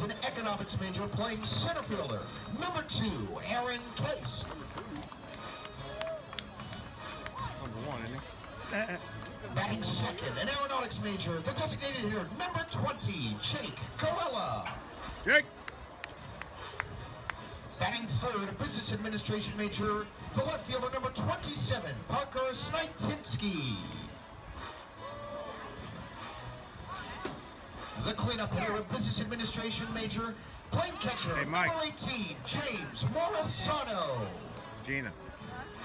And economics major playing center fielder. Number two, Aaron Case. Number one, isn't he? Batting second, an aeronautics major, the designated hitter, number 20, Jake Corella. Jake. Batting third, a business administration major, the left fielder, number 27, Parker Snitinsky. The cleanup hitter, a business administration major, playing catcher, Hey, Mike. number 18, James Morisano. Gina.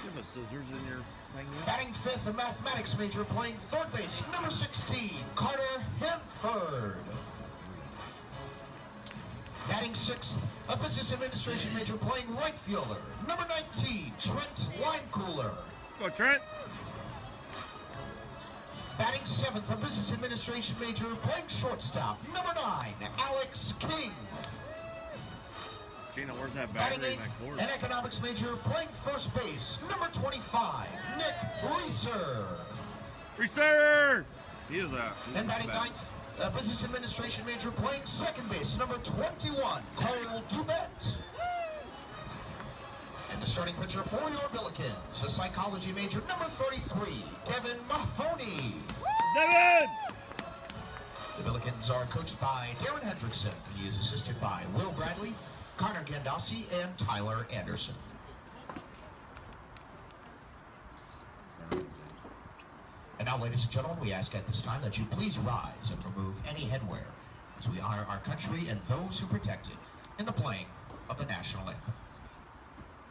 You have a scissors in your thing yet? Batting fifth, a mathematics major, playing third base, number 16, Carter Hemford. Batting sixth, a business administration major, playing right fielder, number 19, Trent Limecooler. Go, Trent. Batting seventh, a business administration major, playing shortstop, number nine, Alex King. Gina, where's that Batting battery in eighth, an economics major, playing first base, number 25, Nick Reeser. Reserve! He is a. And batting ninth, a business administration major playing second base, number 21, Cole Dubett. And the starting pitcher for your Billikens, a psychology major, number 33, Devin Mahoney. Devin! The Billikens are coached by Darin Hendrickson. He is assisted by Will Bradley, Connor Gandossi, and Tyler Anderson. And now, ladies and gentlemen, we ask at this time that you please rise and remove any headwear as we honor our country and those who protect it in the playing of the national anthem.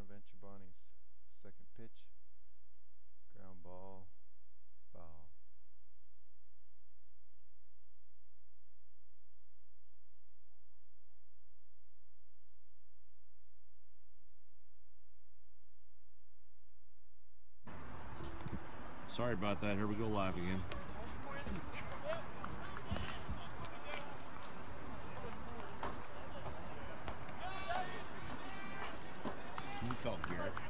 Bonaventure Bonnie's second pitch. Ground ball, foul. Sorry about that. Here we go live again. difficult here.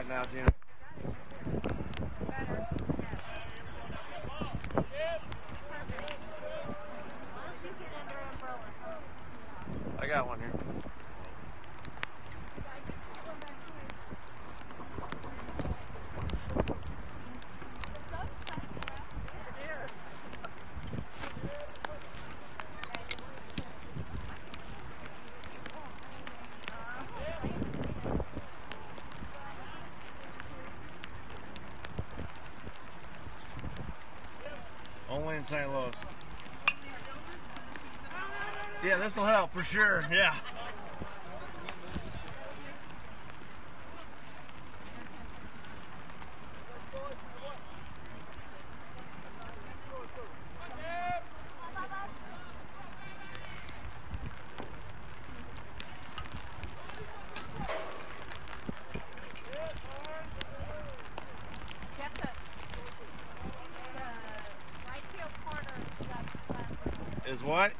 right now, Jim. St. Louis. Yeah, this will help for sure. Yeah. what?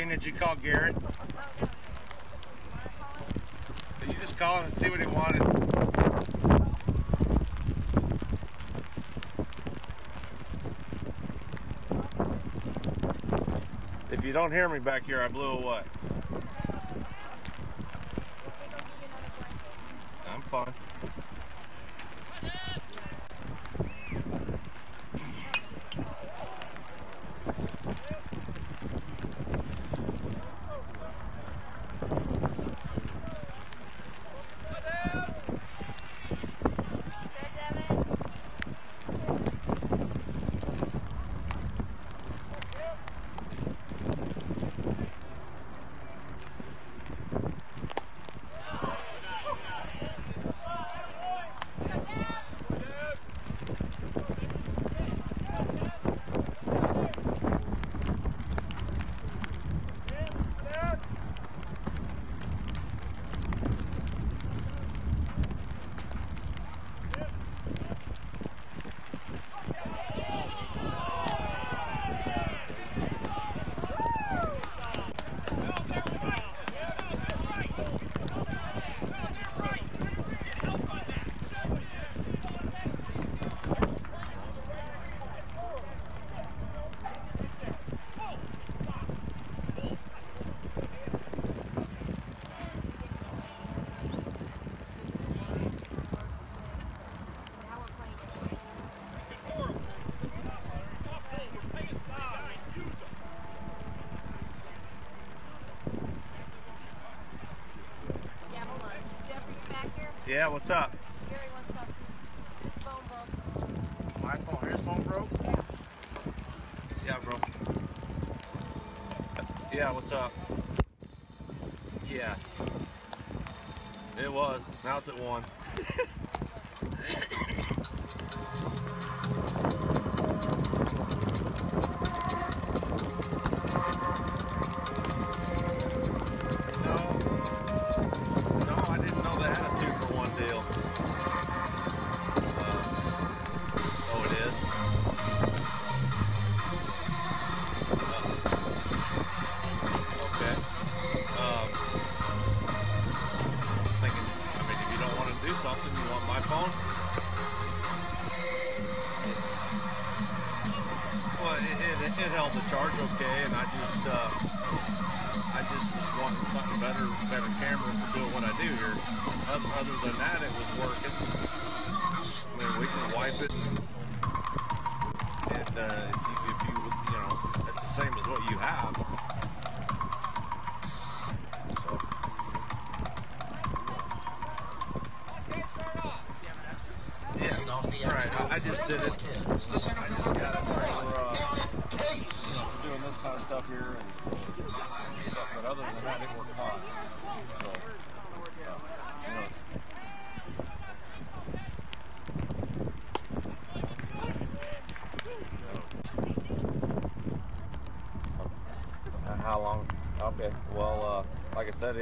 Gina, did you call Garrett? Did you just call him and see what he wanted? If you don't hear me back here, I blew a what. Yeah, what's up? Gary wants to talk to you. His phone broke. My phone. His phone broke? Yeah. Yeah, bro. Yeah, what's up? Yeah. It was. Now it's at one.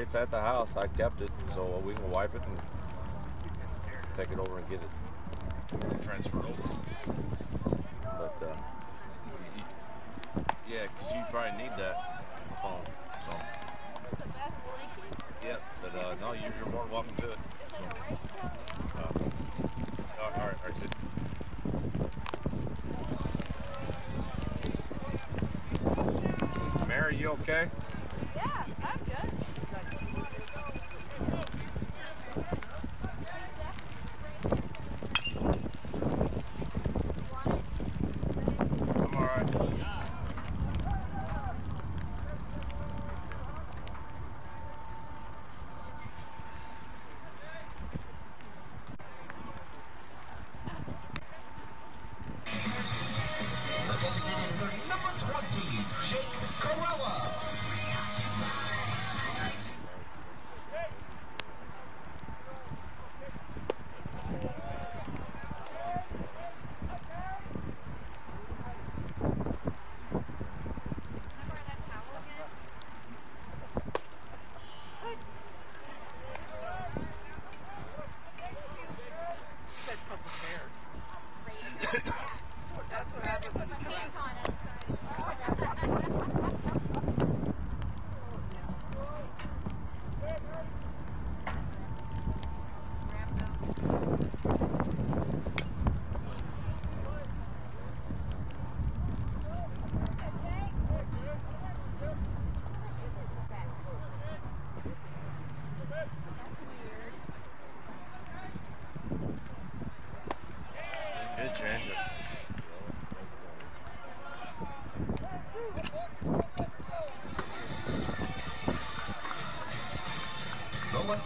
it's at the house. I kept it, so we can wipe it and take it over and get it transferred over.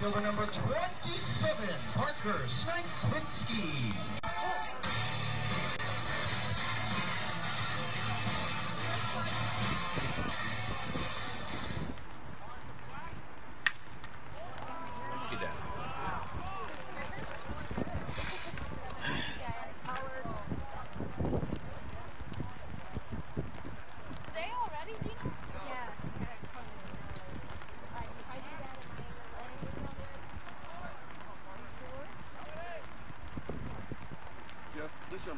Fielder number 27, Parker Snipinski.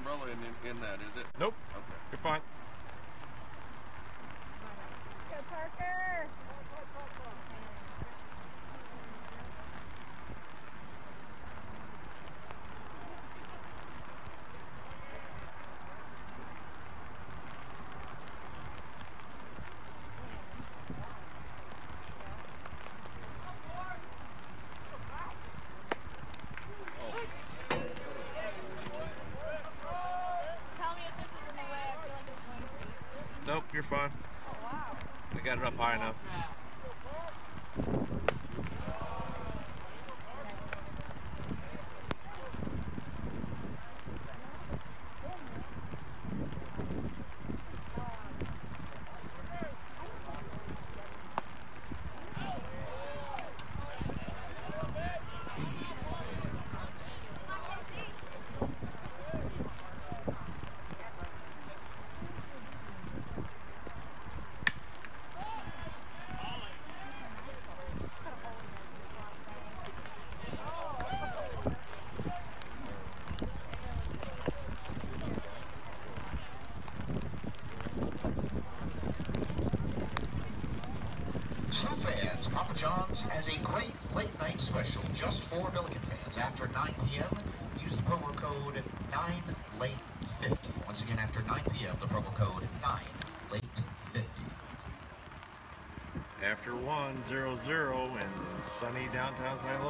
Umbrella in, in that, is it? Nope. Okay. You're fine. Go Parker! Tell me if this is in the way. I feel like it's going to be. Nope, you're fine. Oh, wow. High enough. So fans, Papa John's has a great late night special just for Billiken fans. After 9 p.m., use the promo code 9late50. Once again, after 9 p.m., the promo code 9late50. After one zero zero in sunny downtown St.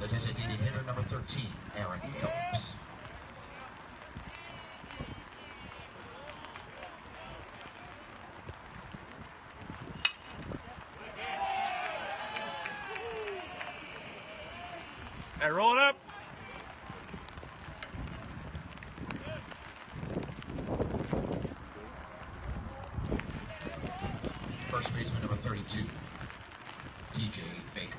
The designated hitter number 13, Aaron Phillips. Hey, roll it up. First baseman number 32, TJ Baker.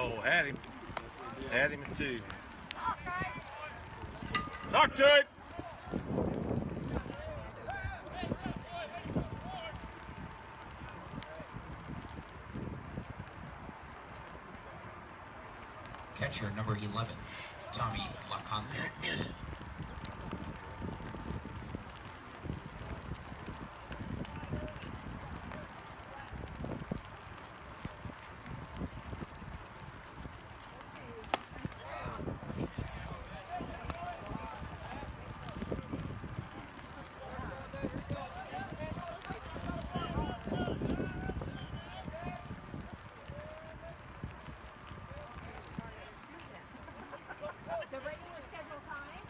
Oh, had him. Had him at two. To it. Catcher number 11, Tommy LaConte. The regular schedule time?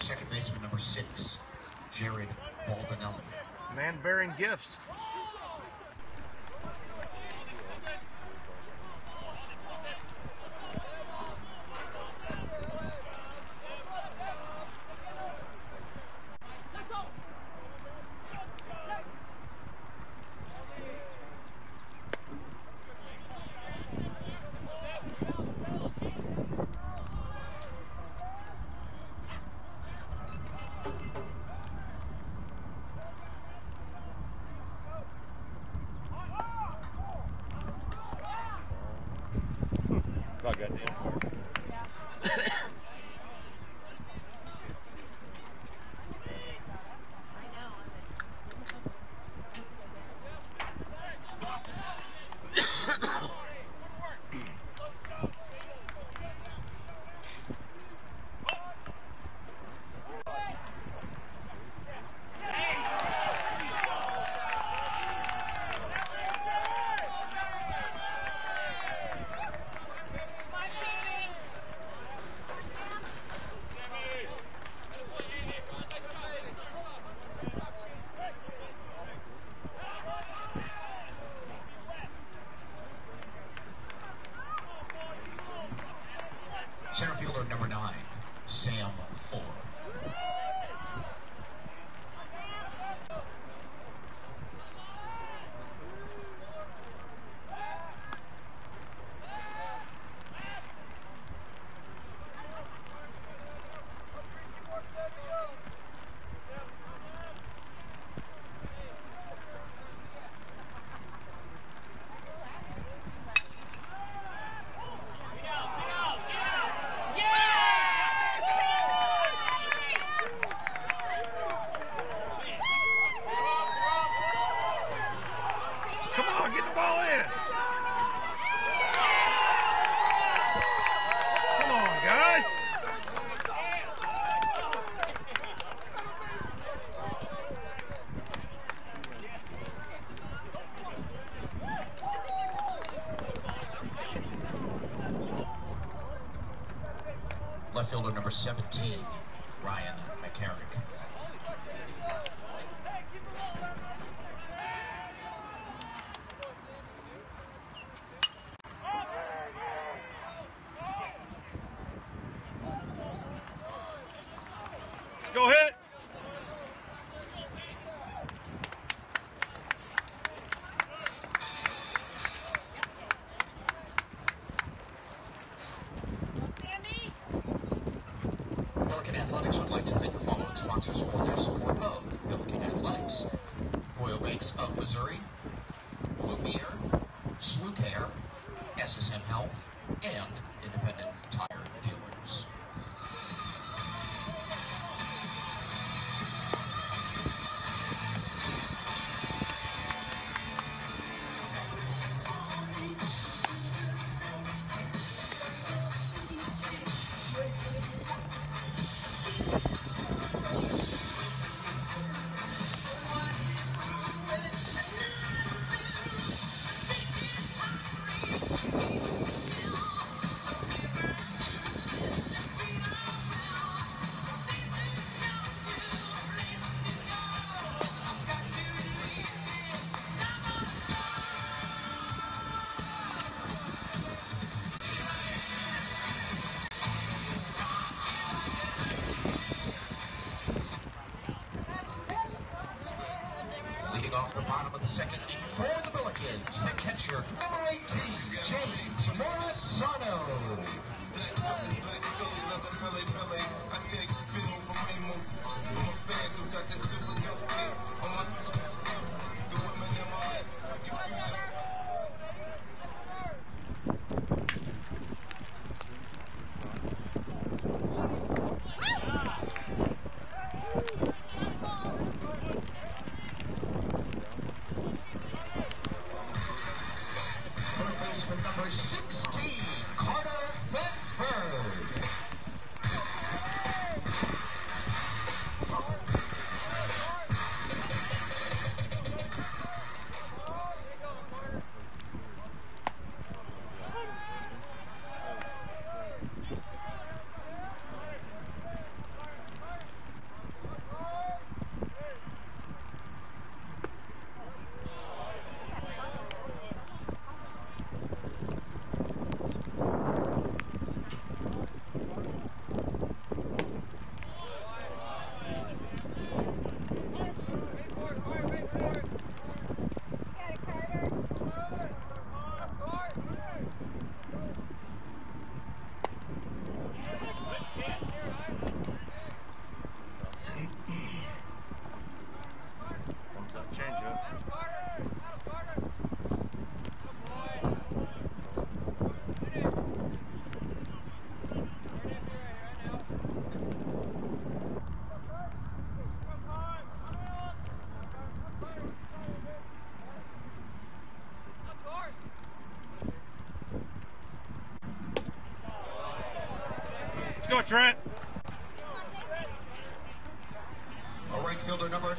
Second baseman number 6, Jared Baldinelli. Man bearing gifts. About goddamn. Center fielder number 9, Sam Fuller. Come on, get the ball in. Come on, guys. Left fielder number 17, here. Number 18. go, Trent. A right fielder number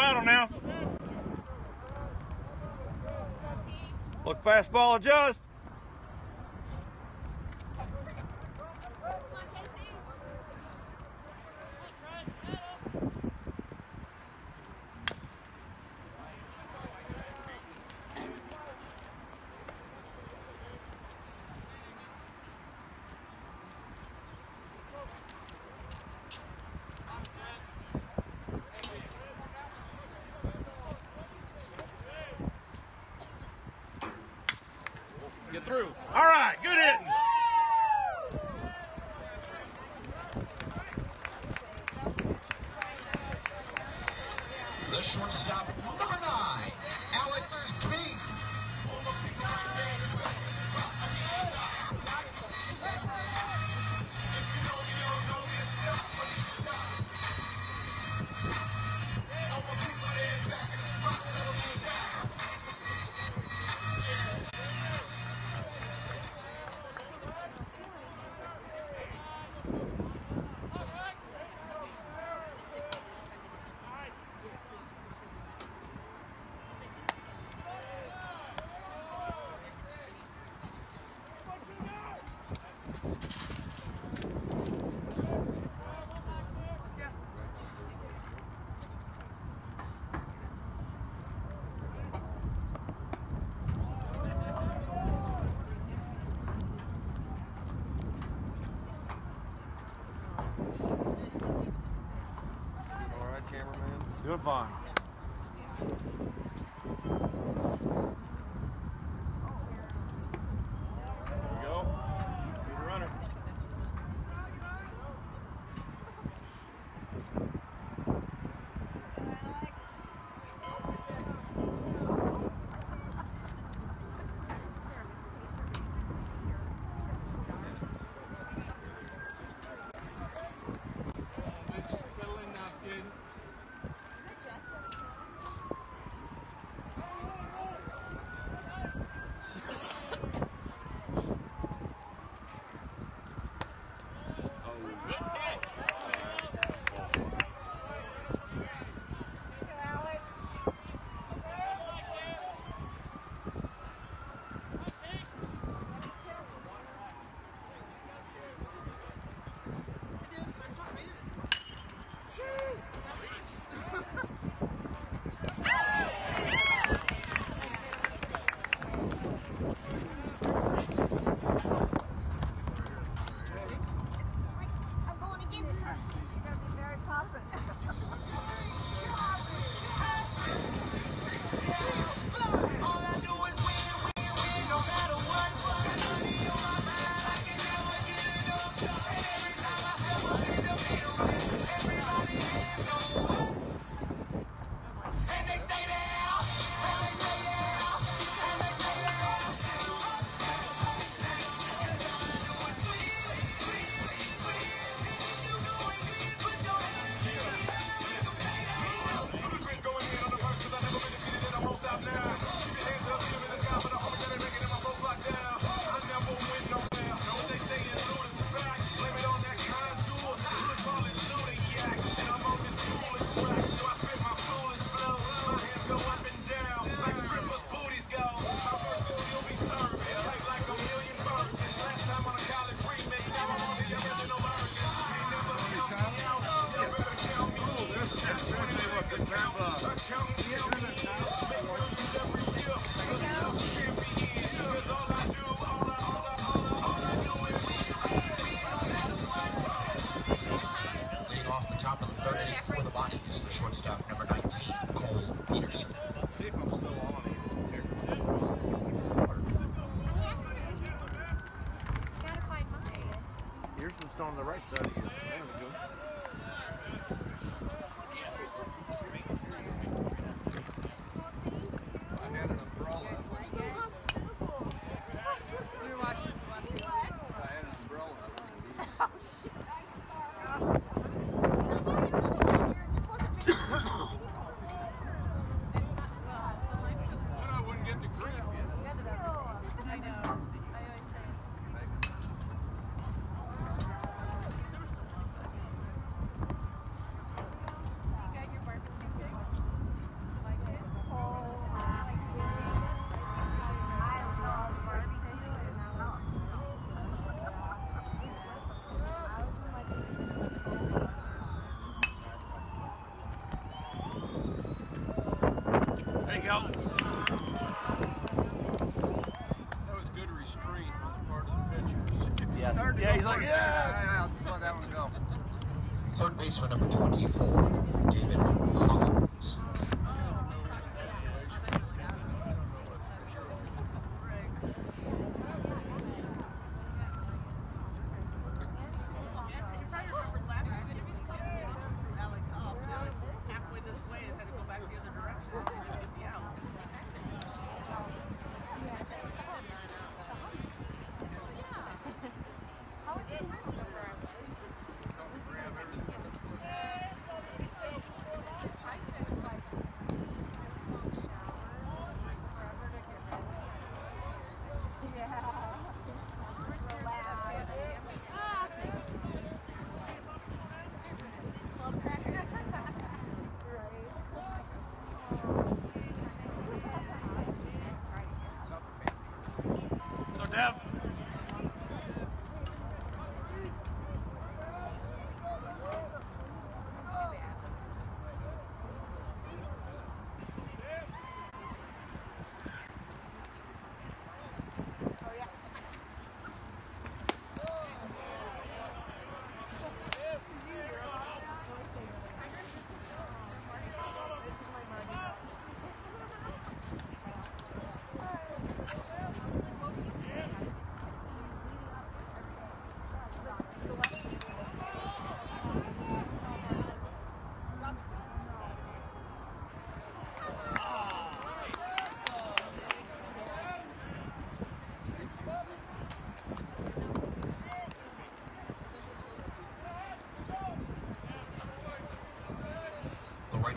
battle now. Look fastball adjust. Good vine.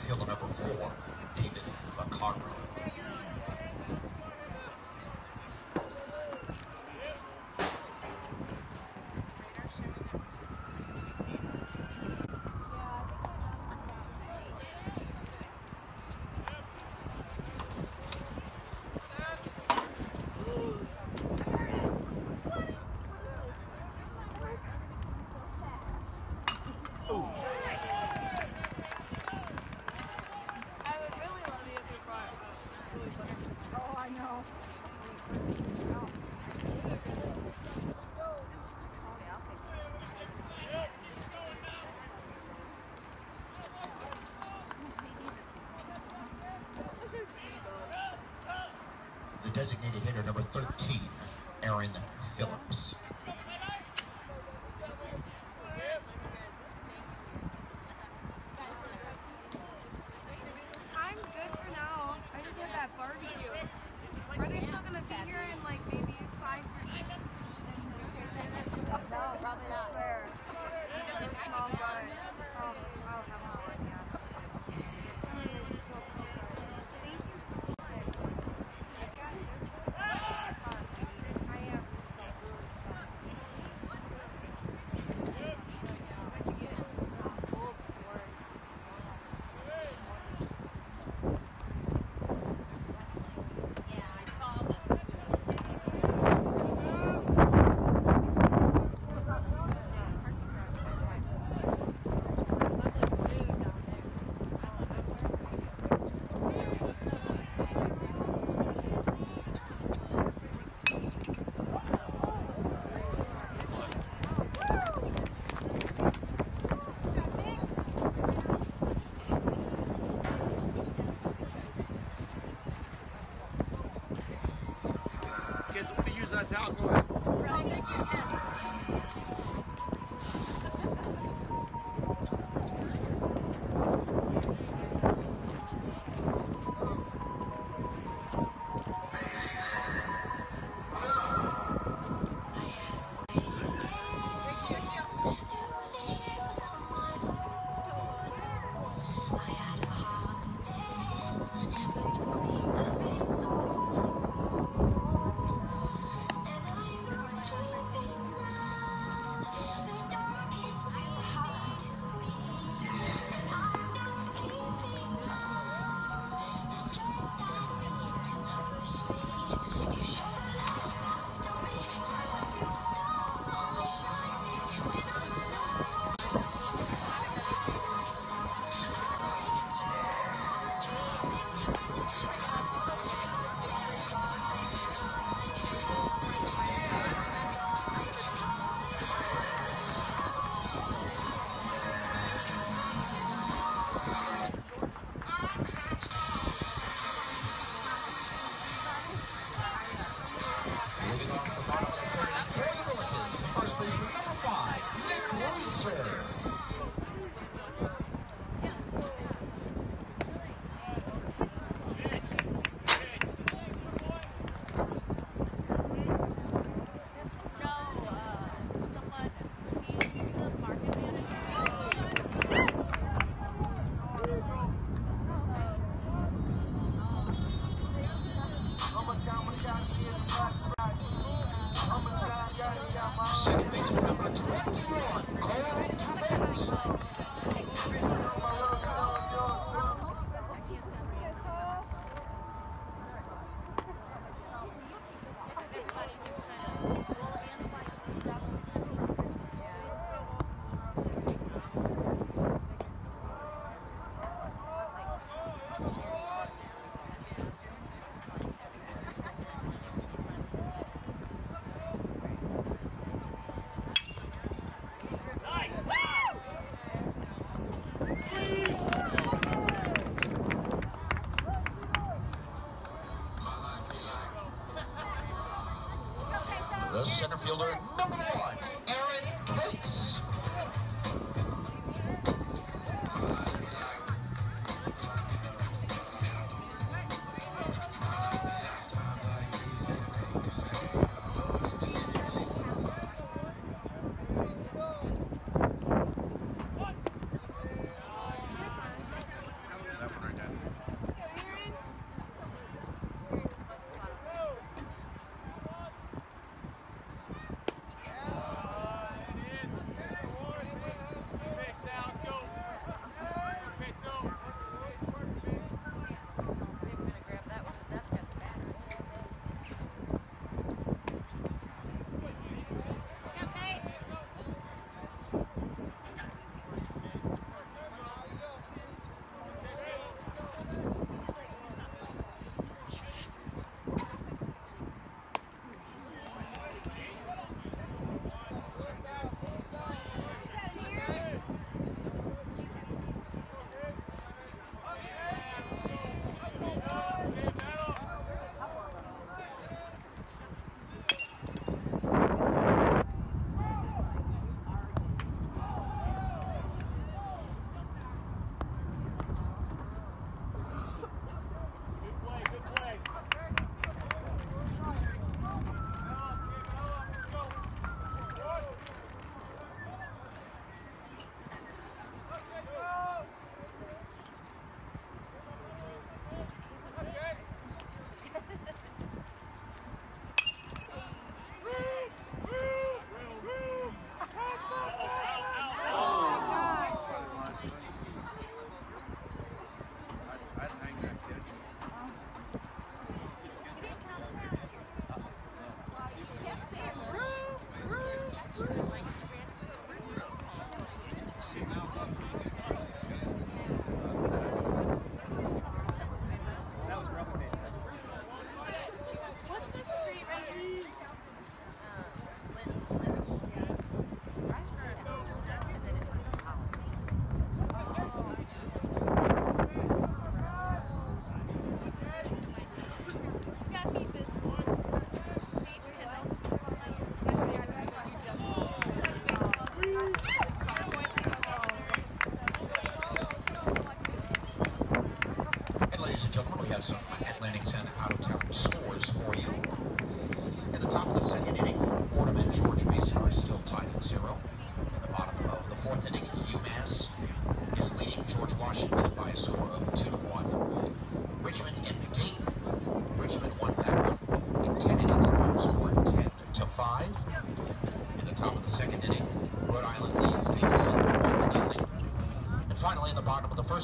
Fielder number four, David Vaccaro. I would really love you if you brought uh, Louis butter. Oh, I know. The designated hitter number 13, Aaron Phillips.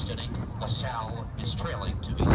Inning, LaSalle is trailing to VCU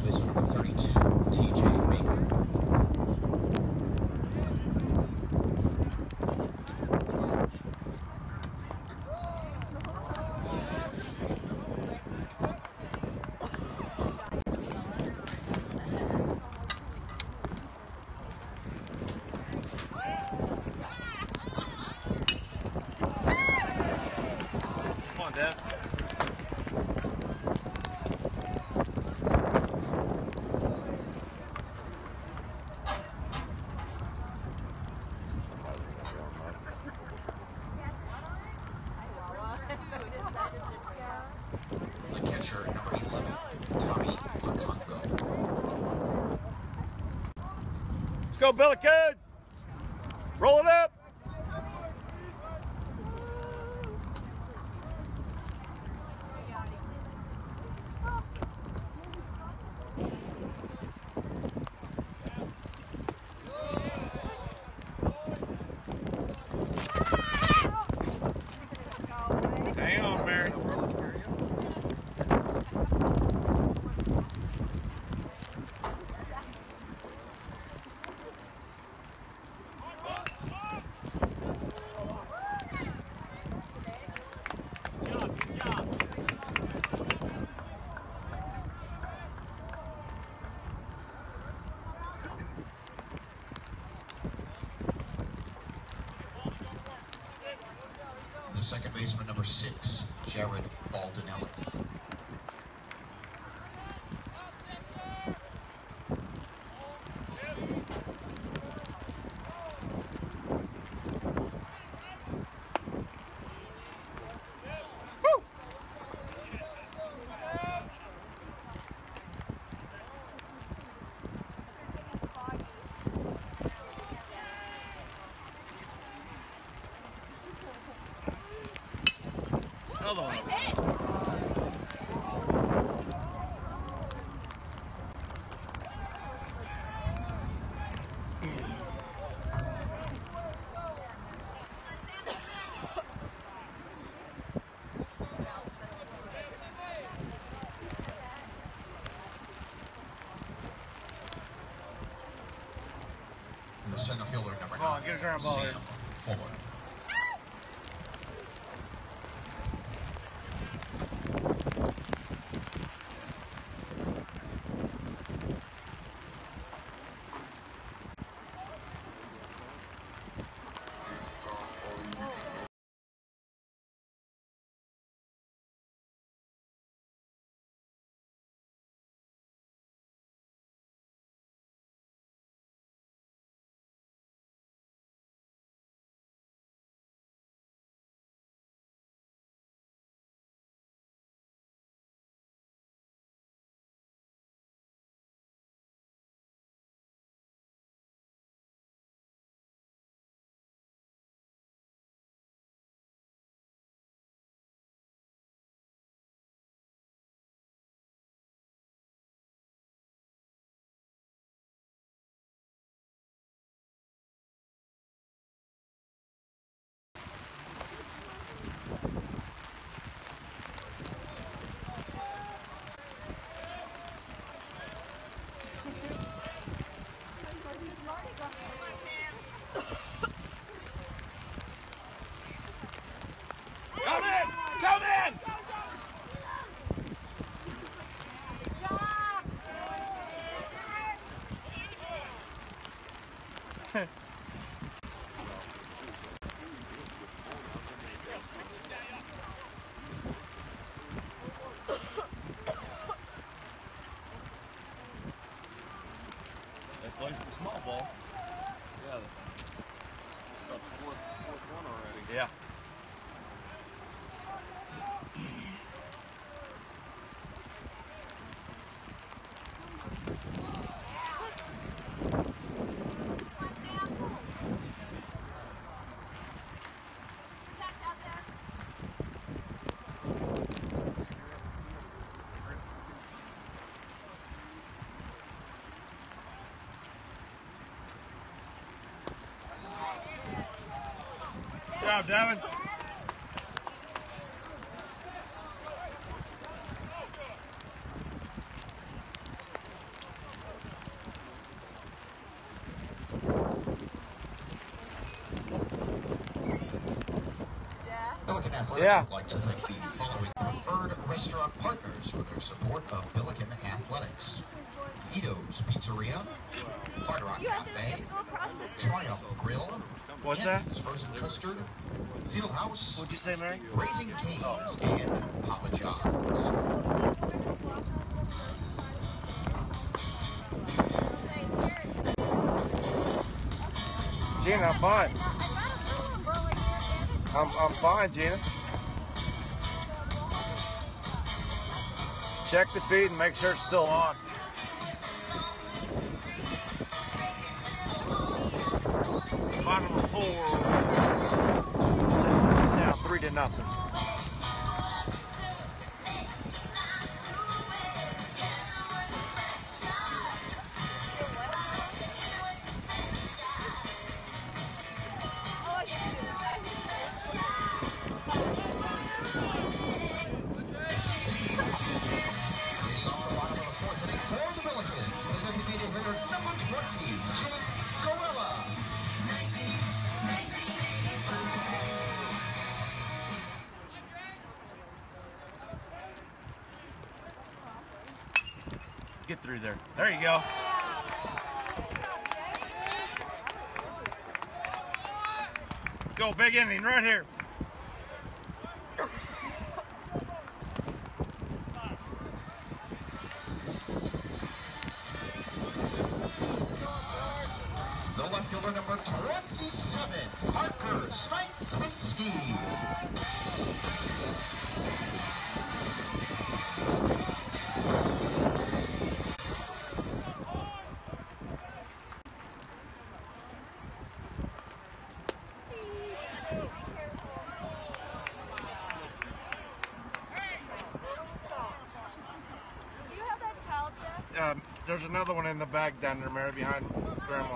pessoas. go Billikens! grandfather. job, Devin. yeah. would like to thank the following preferred restaurant partners for their support of Billiken Athletics. Vito's Pizzeria, Hard Rock Cafe, Triumph Grill, What's that? Frozen custard, Fieldhouse. What'd you say, Mary? Raising Cane's oh. and Papa John's. Gina, I'm fine. I'm, I'm fine, Gina. Check the feed and make sure it's still on. four. go. Go, big inning right here. another one in the back down there, Mary, behind Grandma.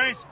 James.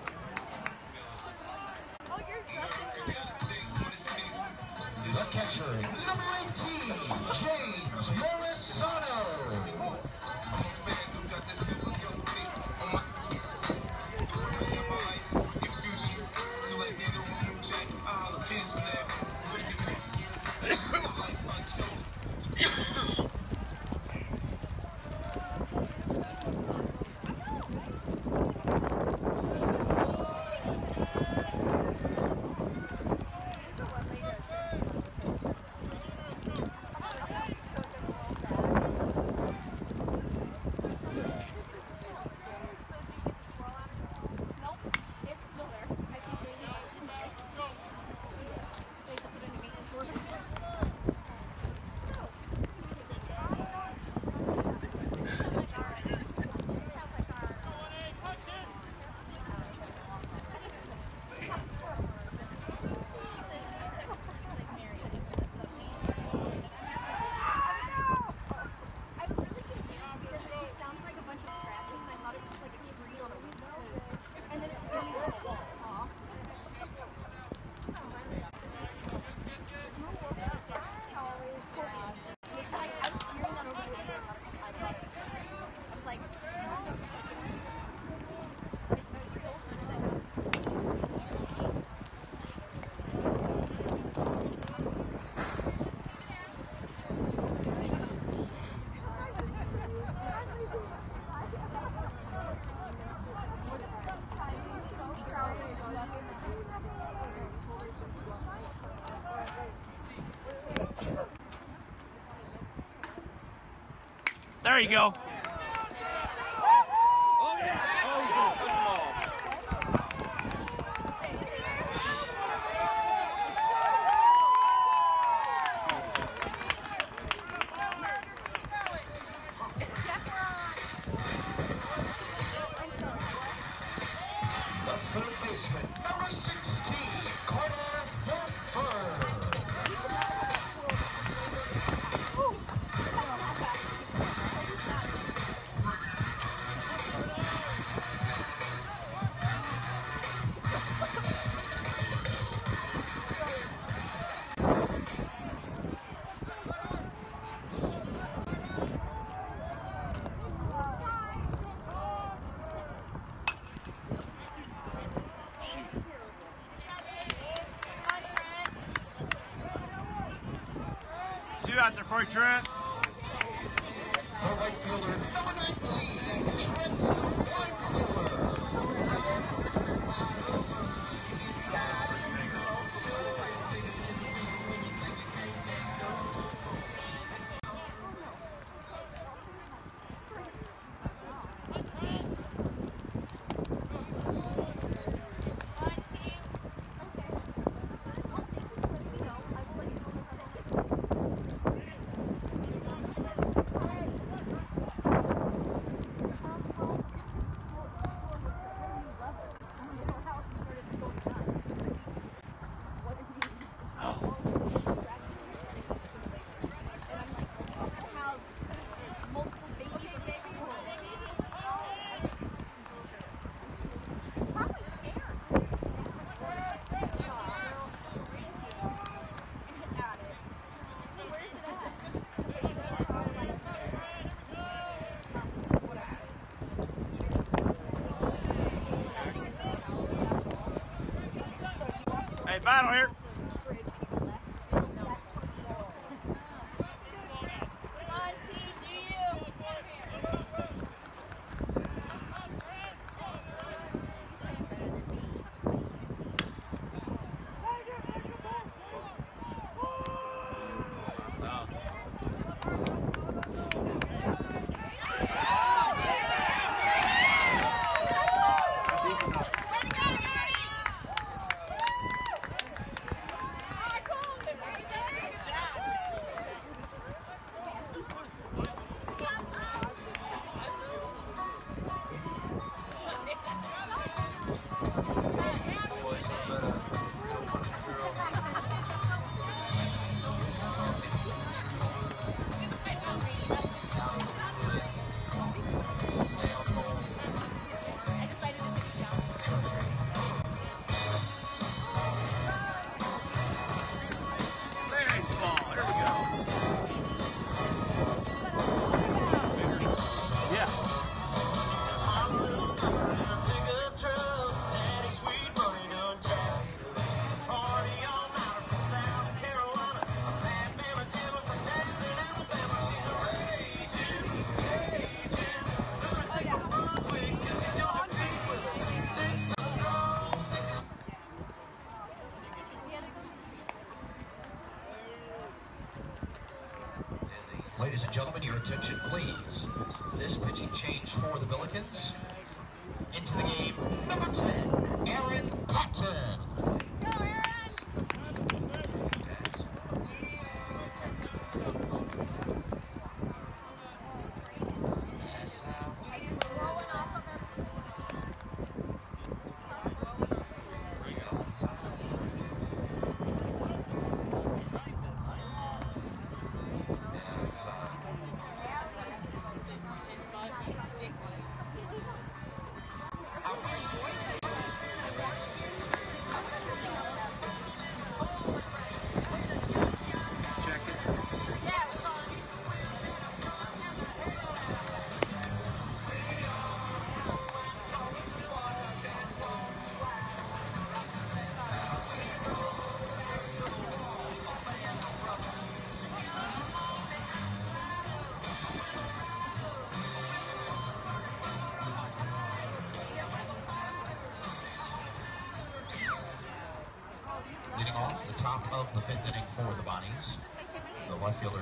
There you go. Corey Trent. Battle here. Attention, please. out in the fifth inning for the Bonnies. The left fielder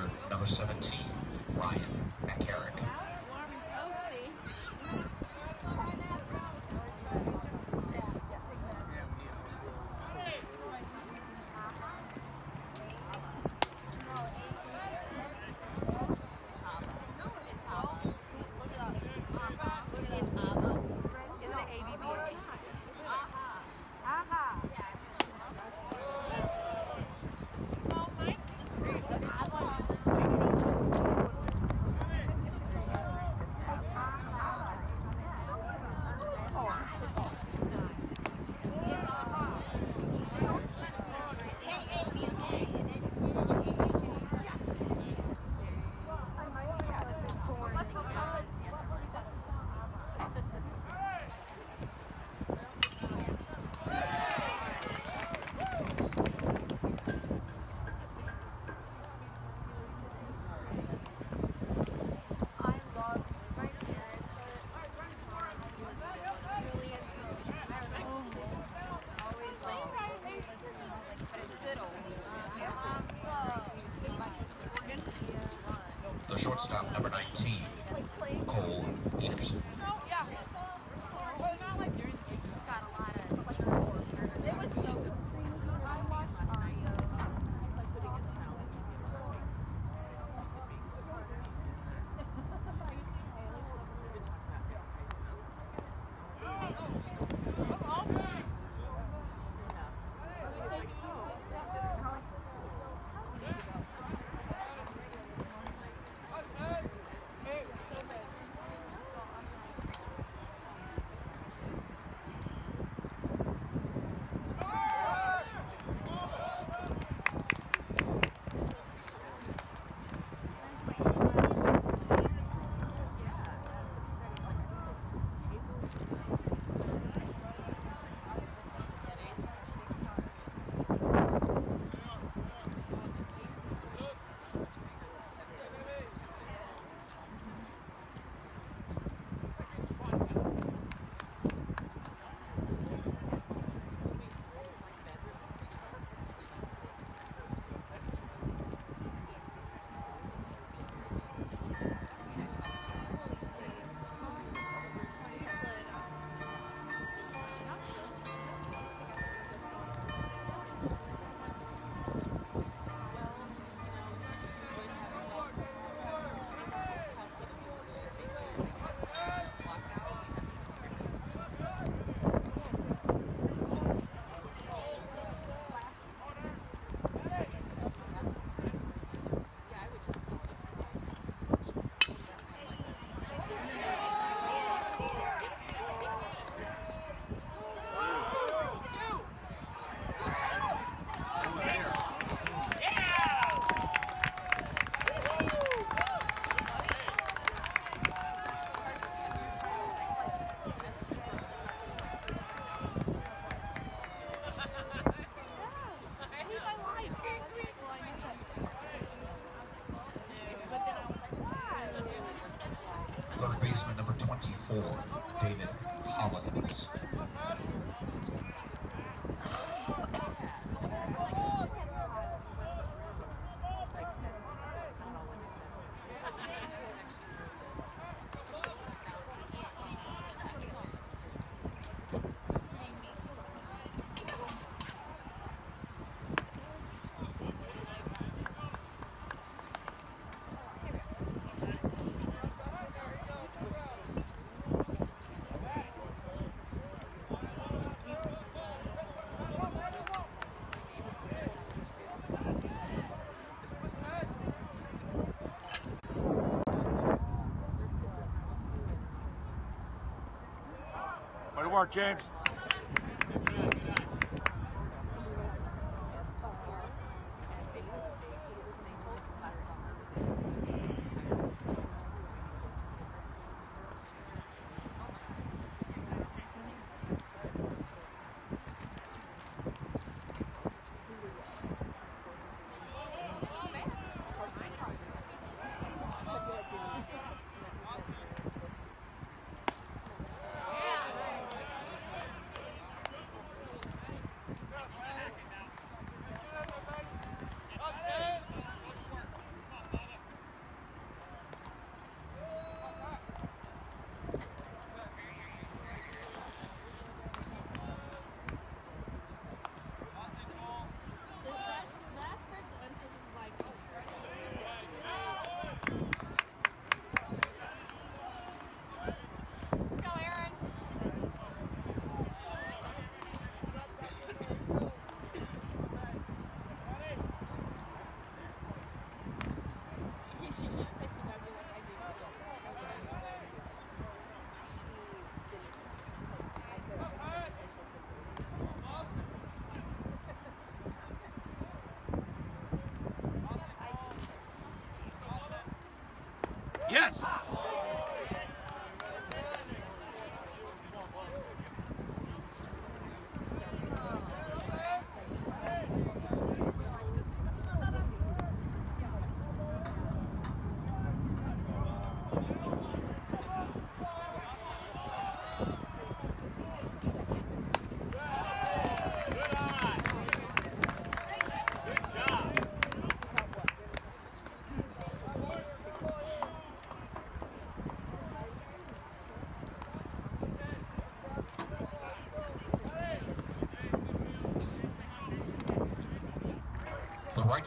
Work, James.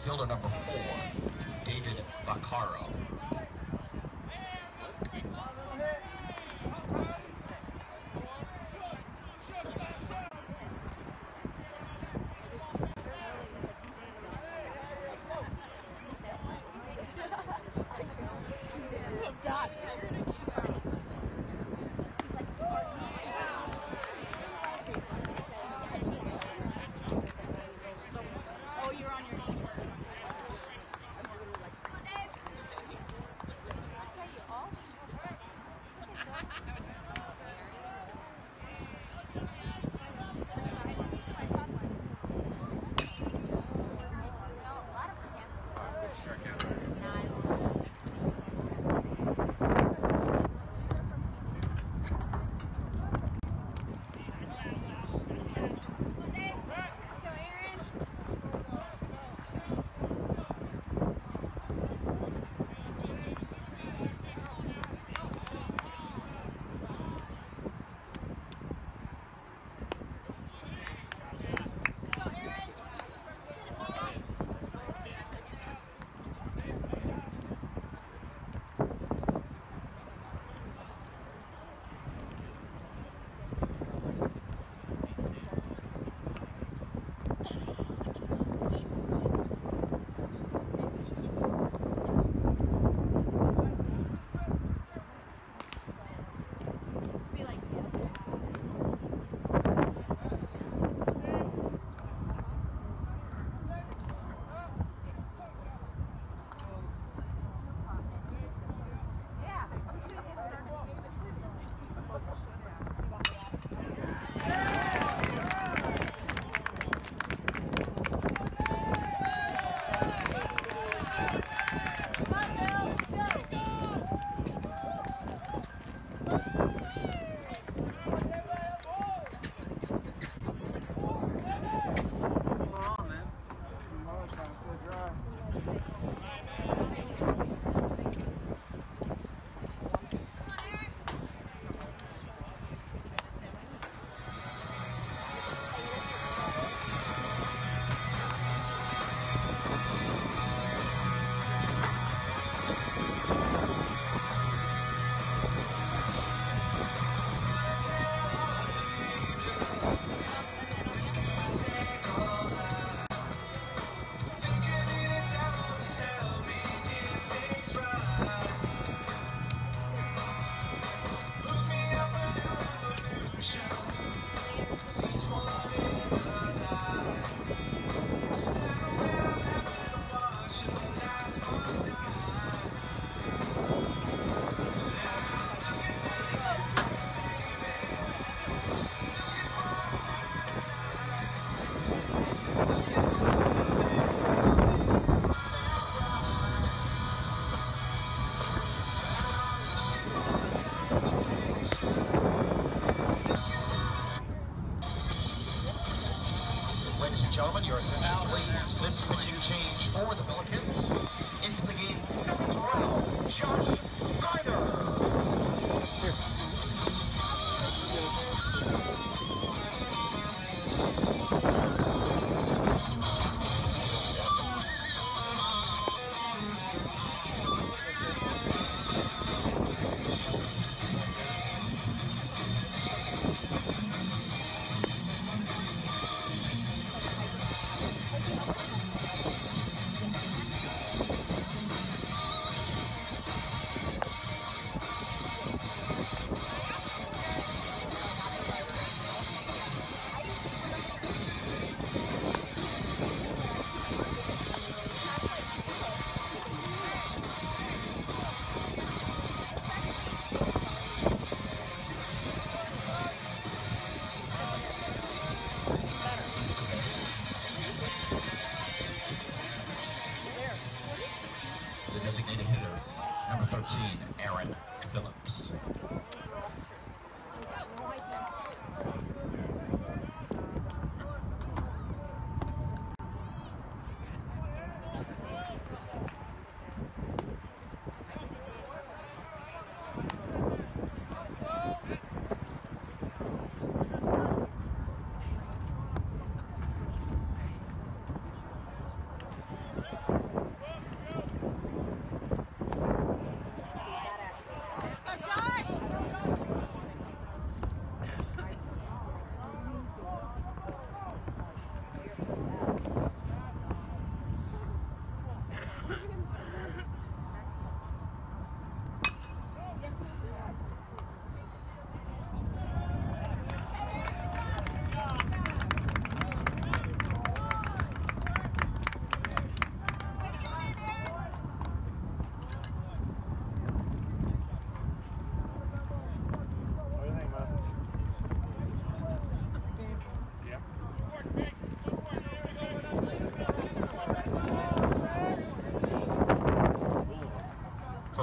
Fielder, number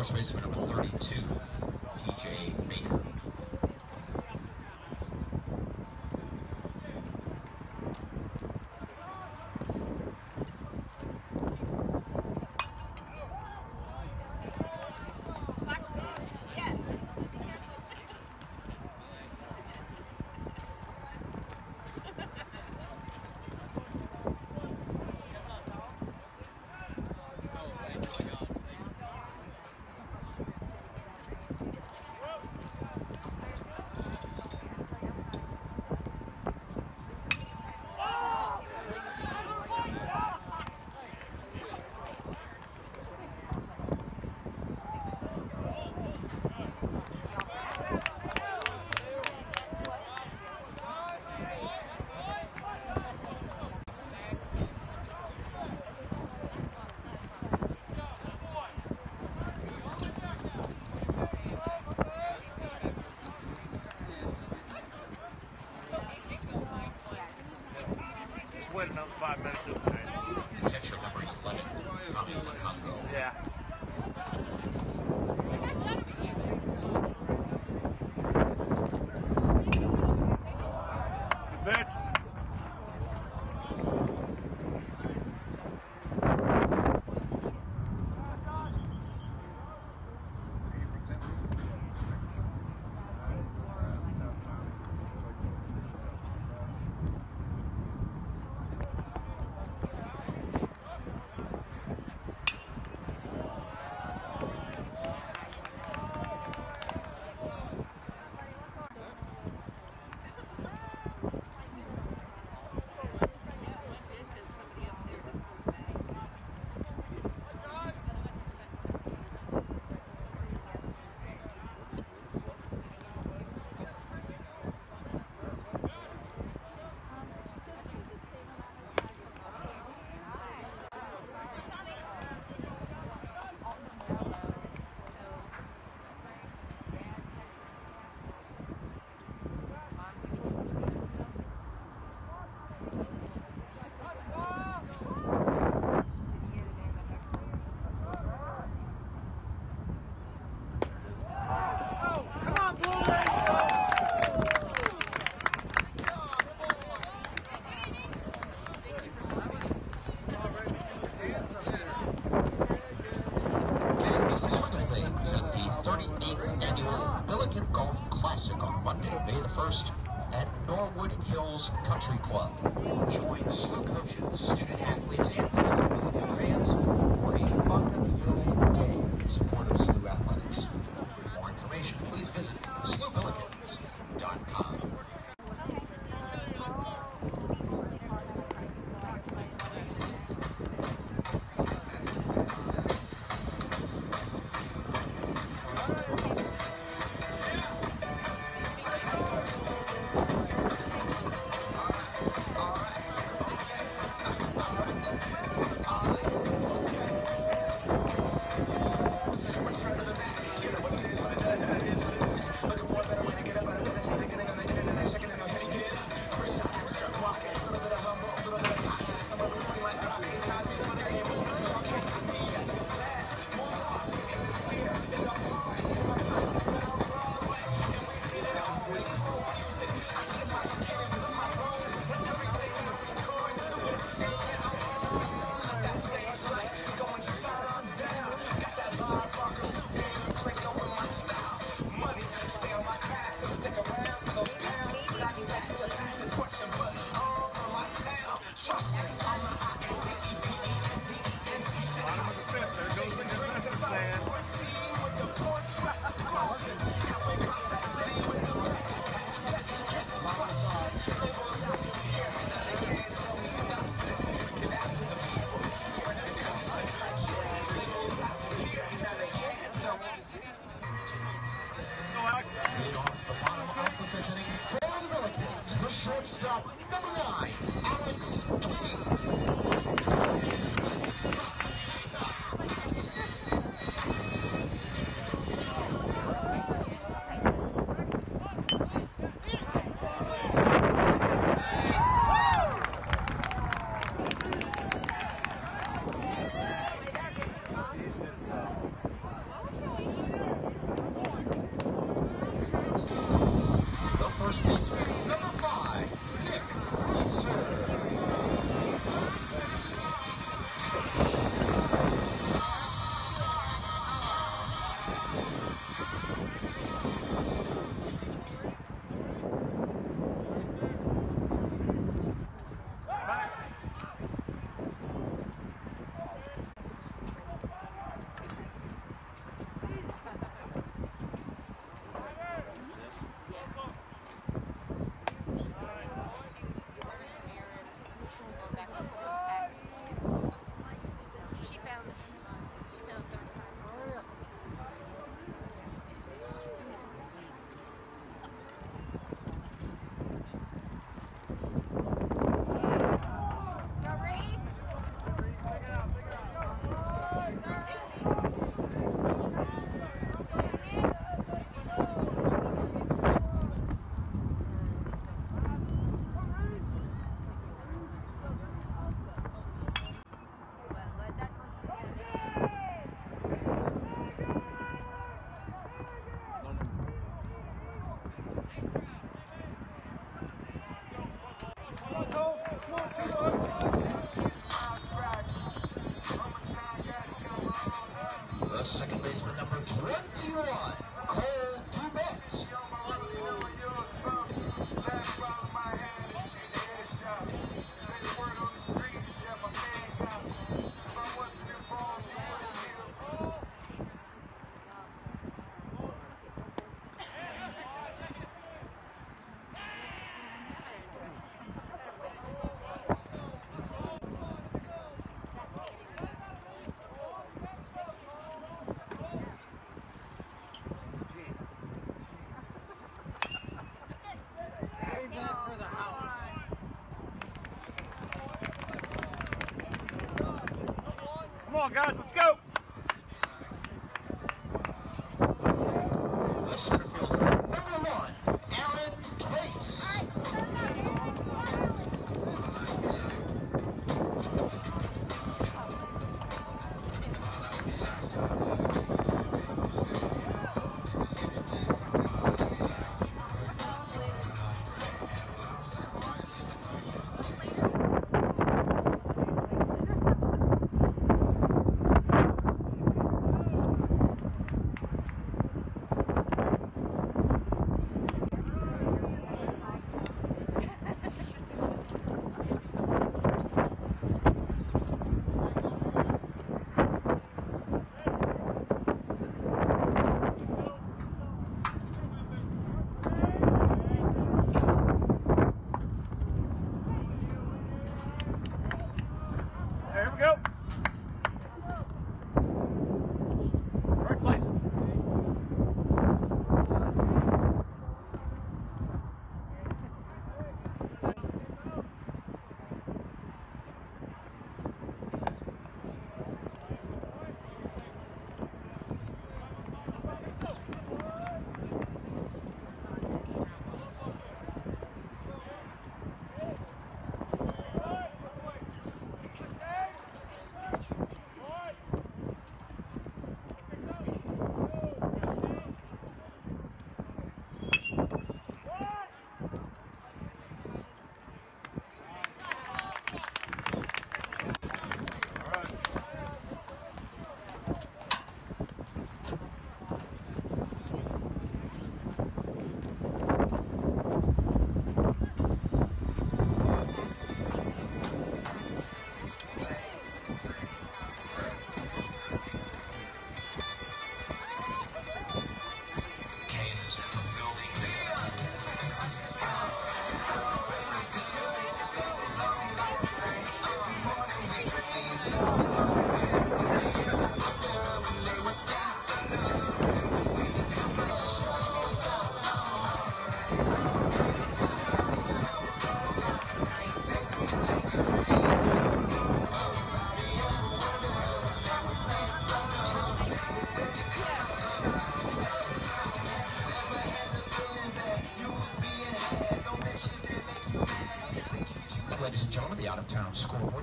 first baseman number 32,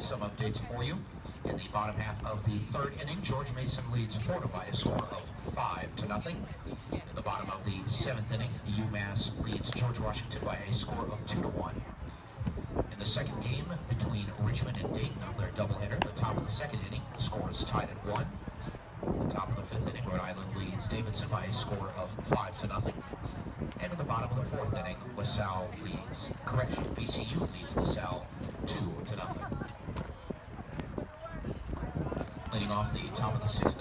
some updates for you. In the bottom half of the third inning, George Mason leads Florida by a score of five to nothing. In the bottom of the seventh inning, UMass leads George Washington by a score of two to one. In the second game between Richmond and Dayton on their doubleheader, the top of the second inning, the score is tied at one. At the top of the fifth inning, Rhode Island leads Davidson by a score of five to nothing. And in the bottom of the fourth inning, LaSalle leads, correction, VCU leads LaSalle two to nothing. Leading off the top of the sixth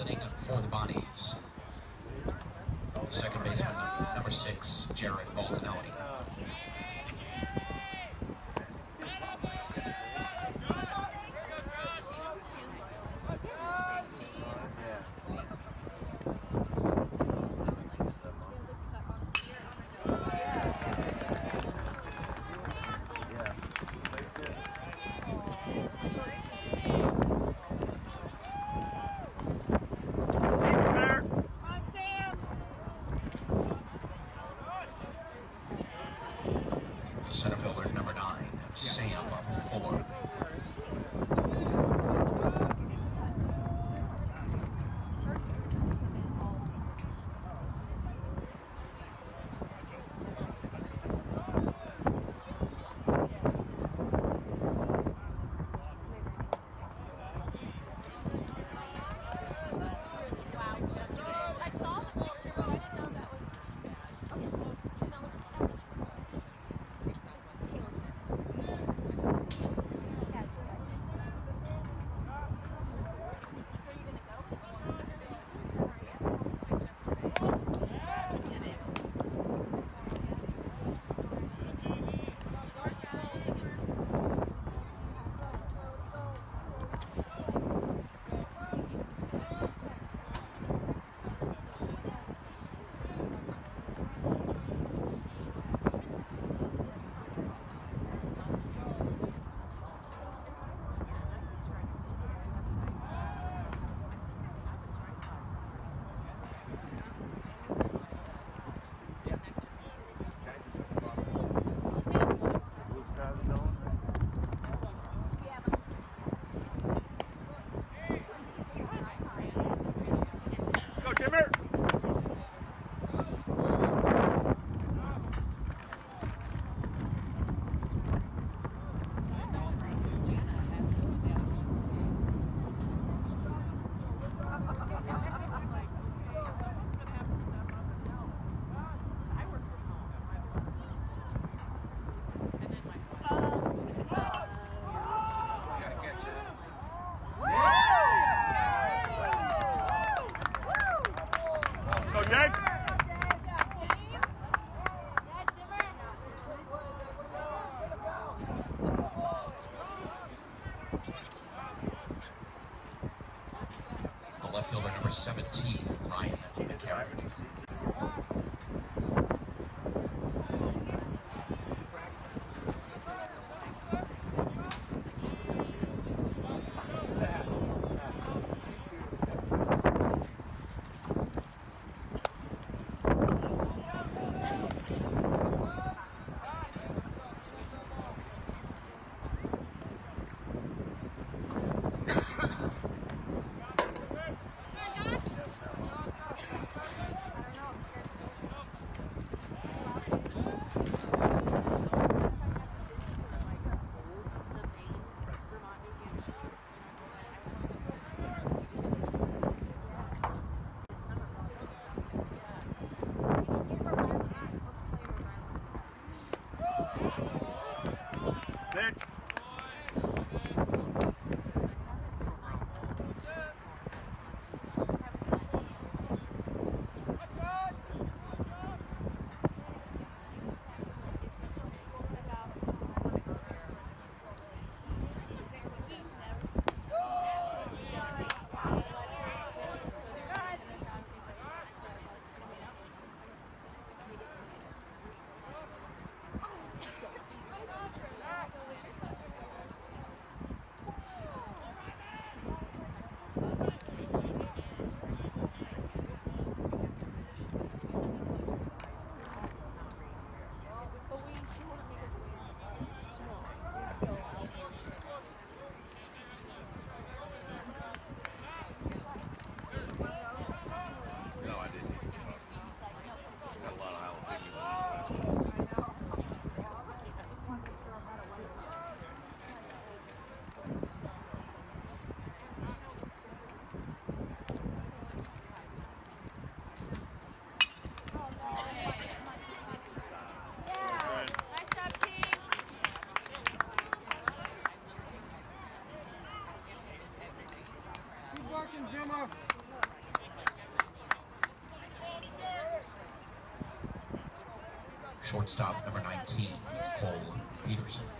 Shortstop number 19, Cole Peterson.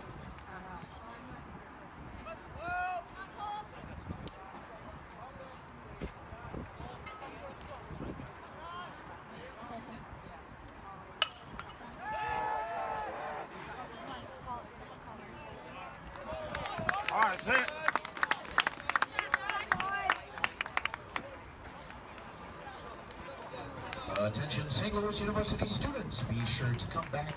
Louis University students, be sure to come back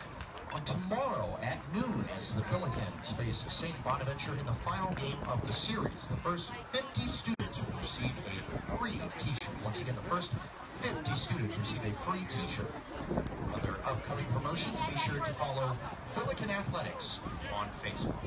on tomorrow at noon as the Billikens face St. Bonaventure in the final game of the series. The first 50 students will receive a free t-shirt. Once again, the first 50 students receive a free t-shirt. For other upcoming promotions, be sure to follow Billiken Athletics on Facebook.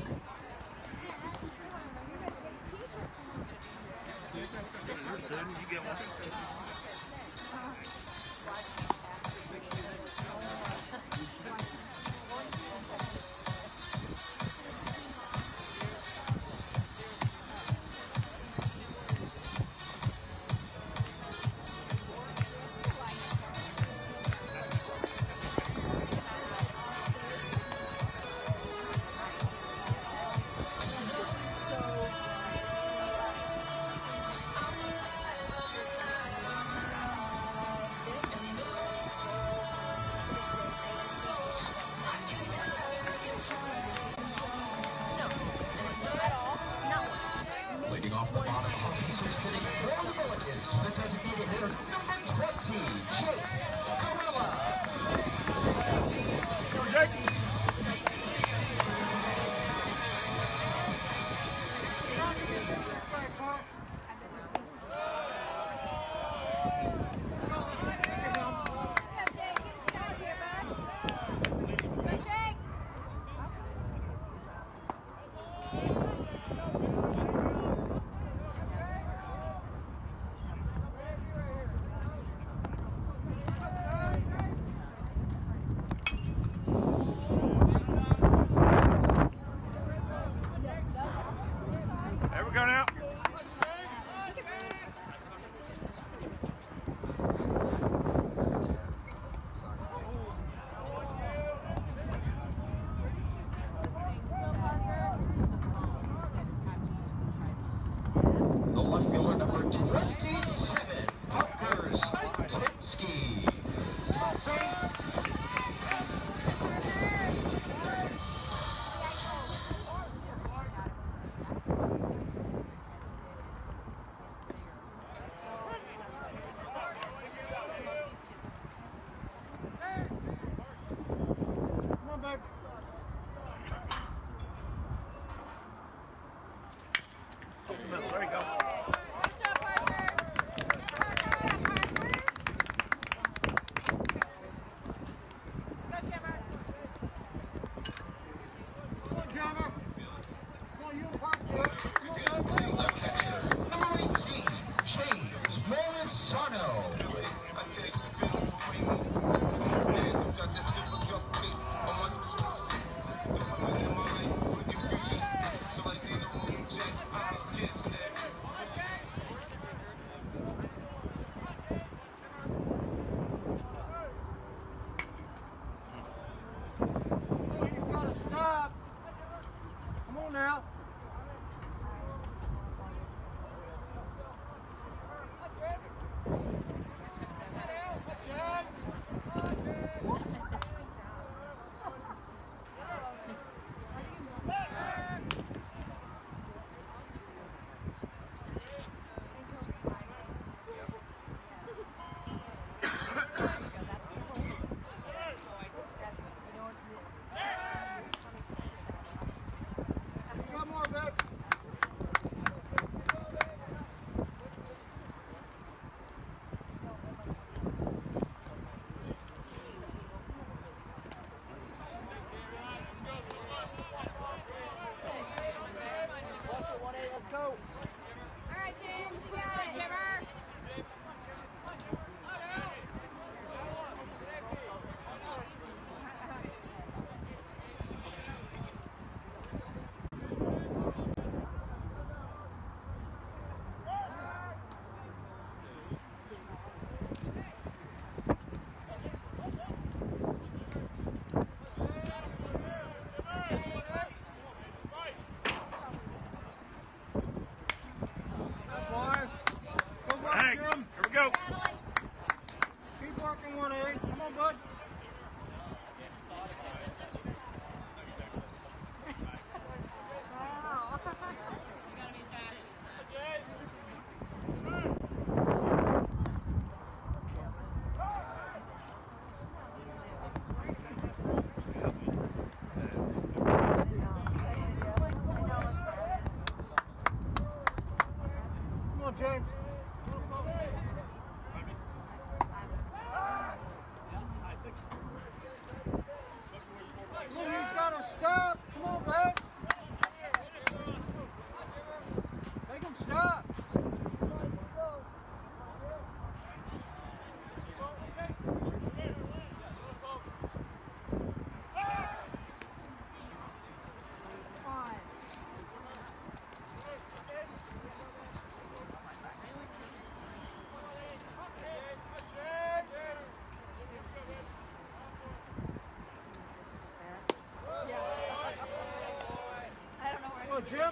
Jim.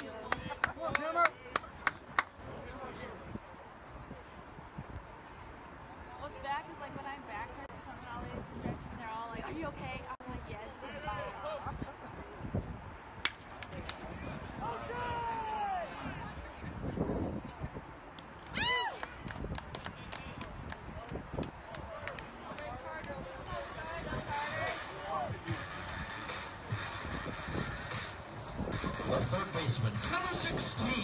Come on, Jimmer. 16.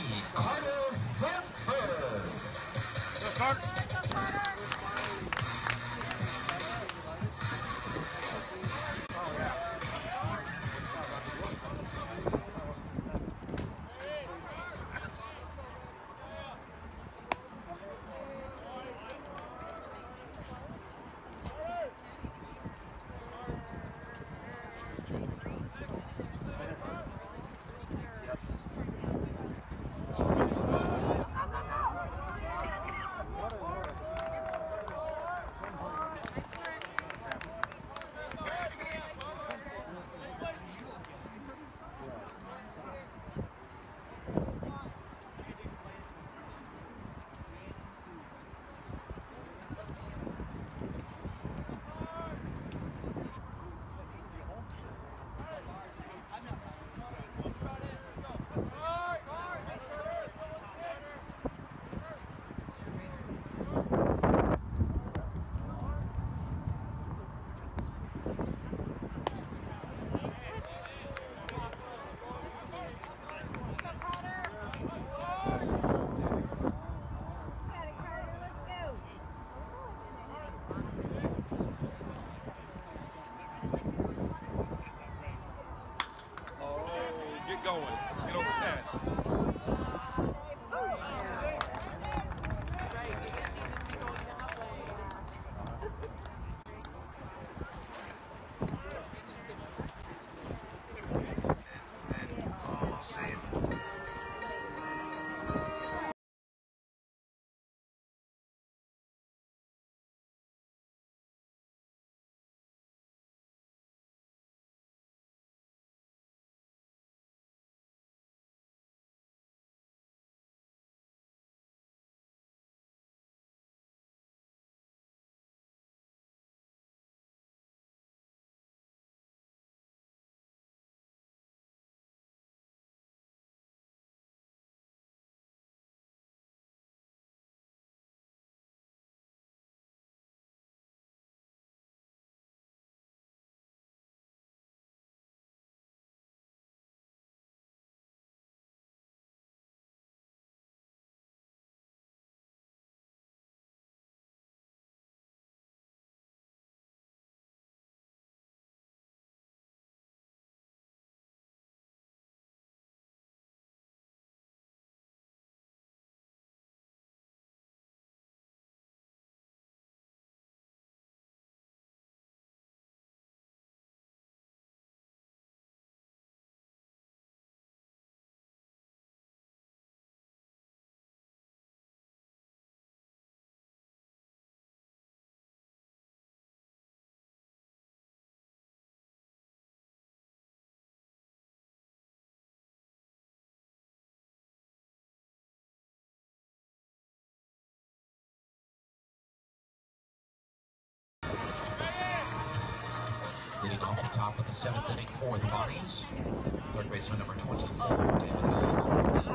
the seventh inning for the Bonnies. Third baseman number 24, David Collins.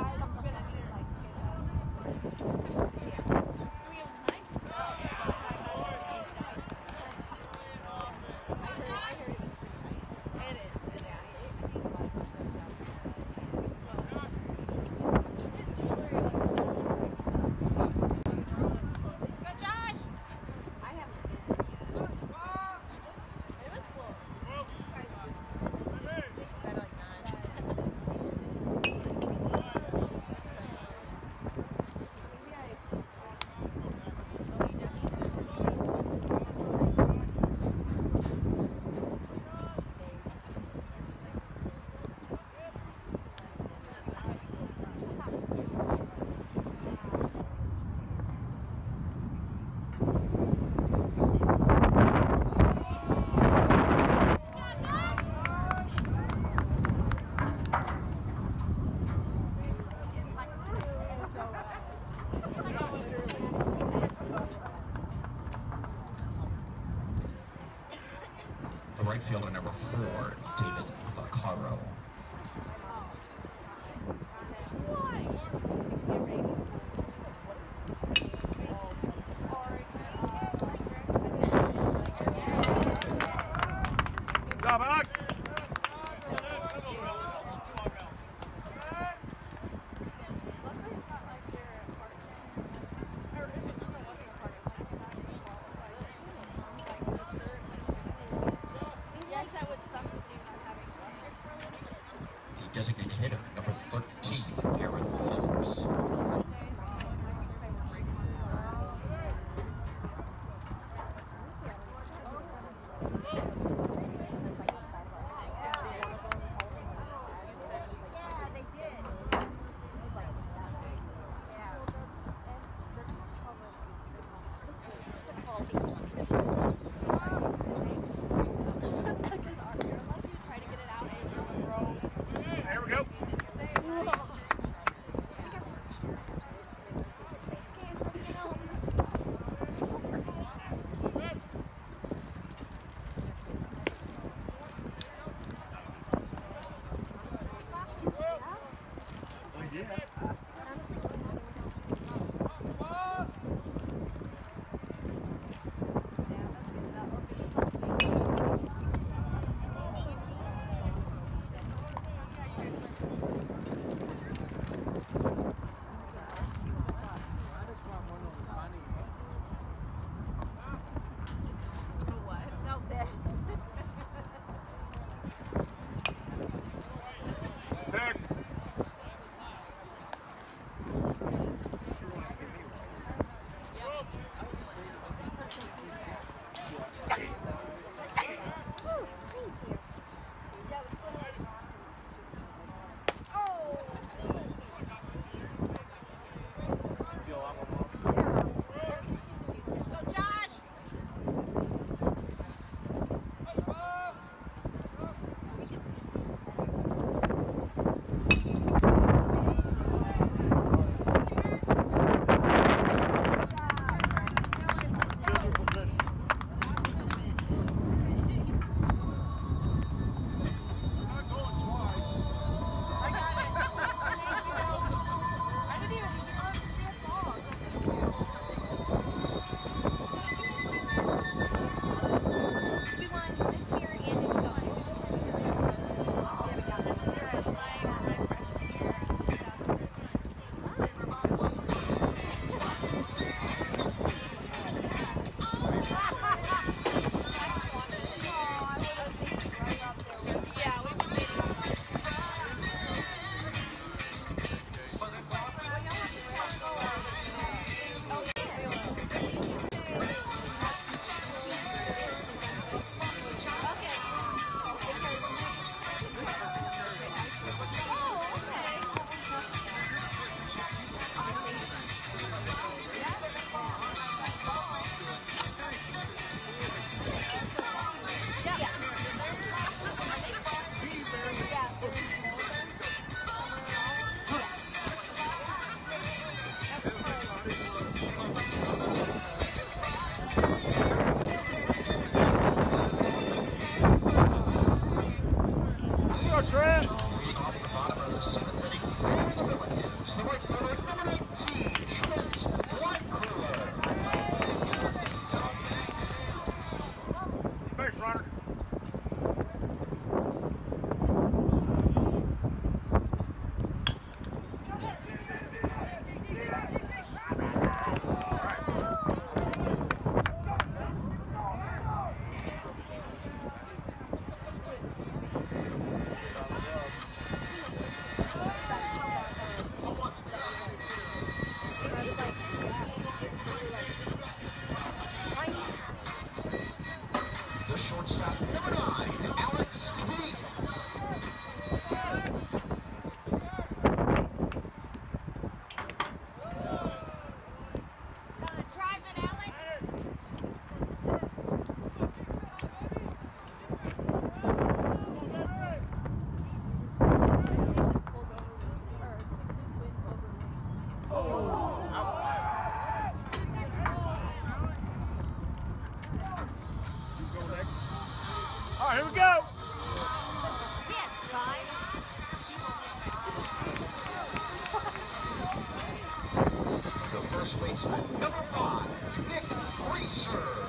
right, here we go. The first baseman, number five, Nick Reeser.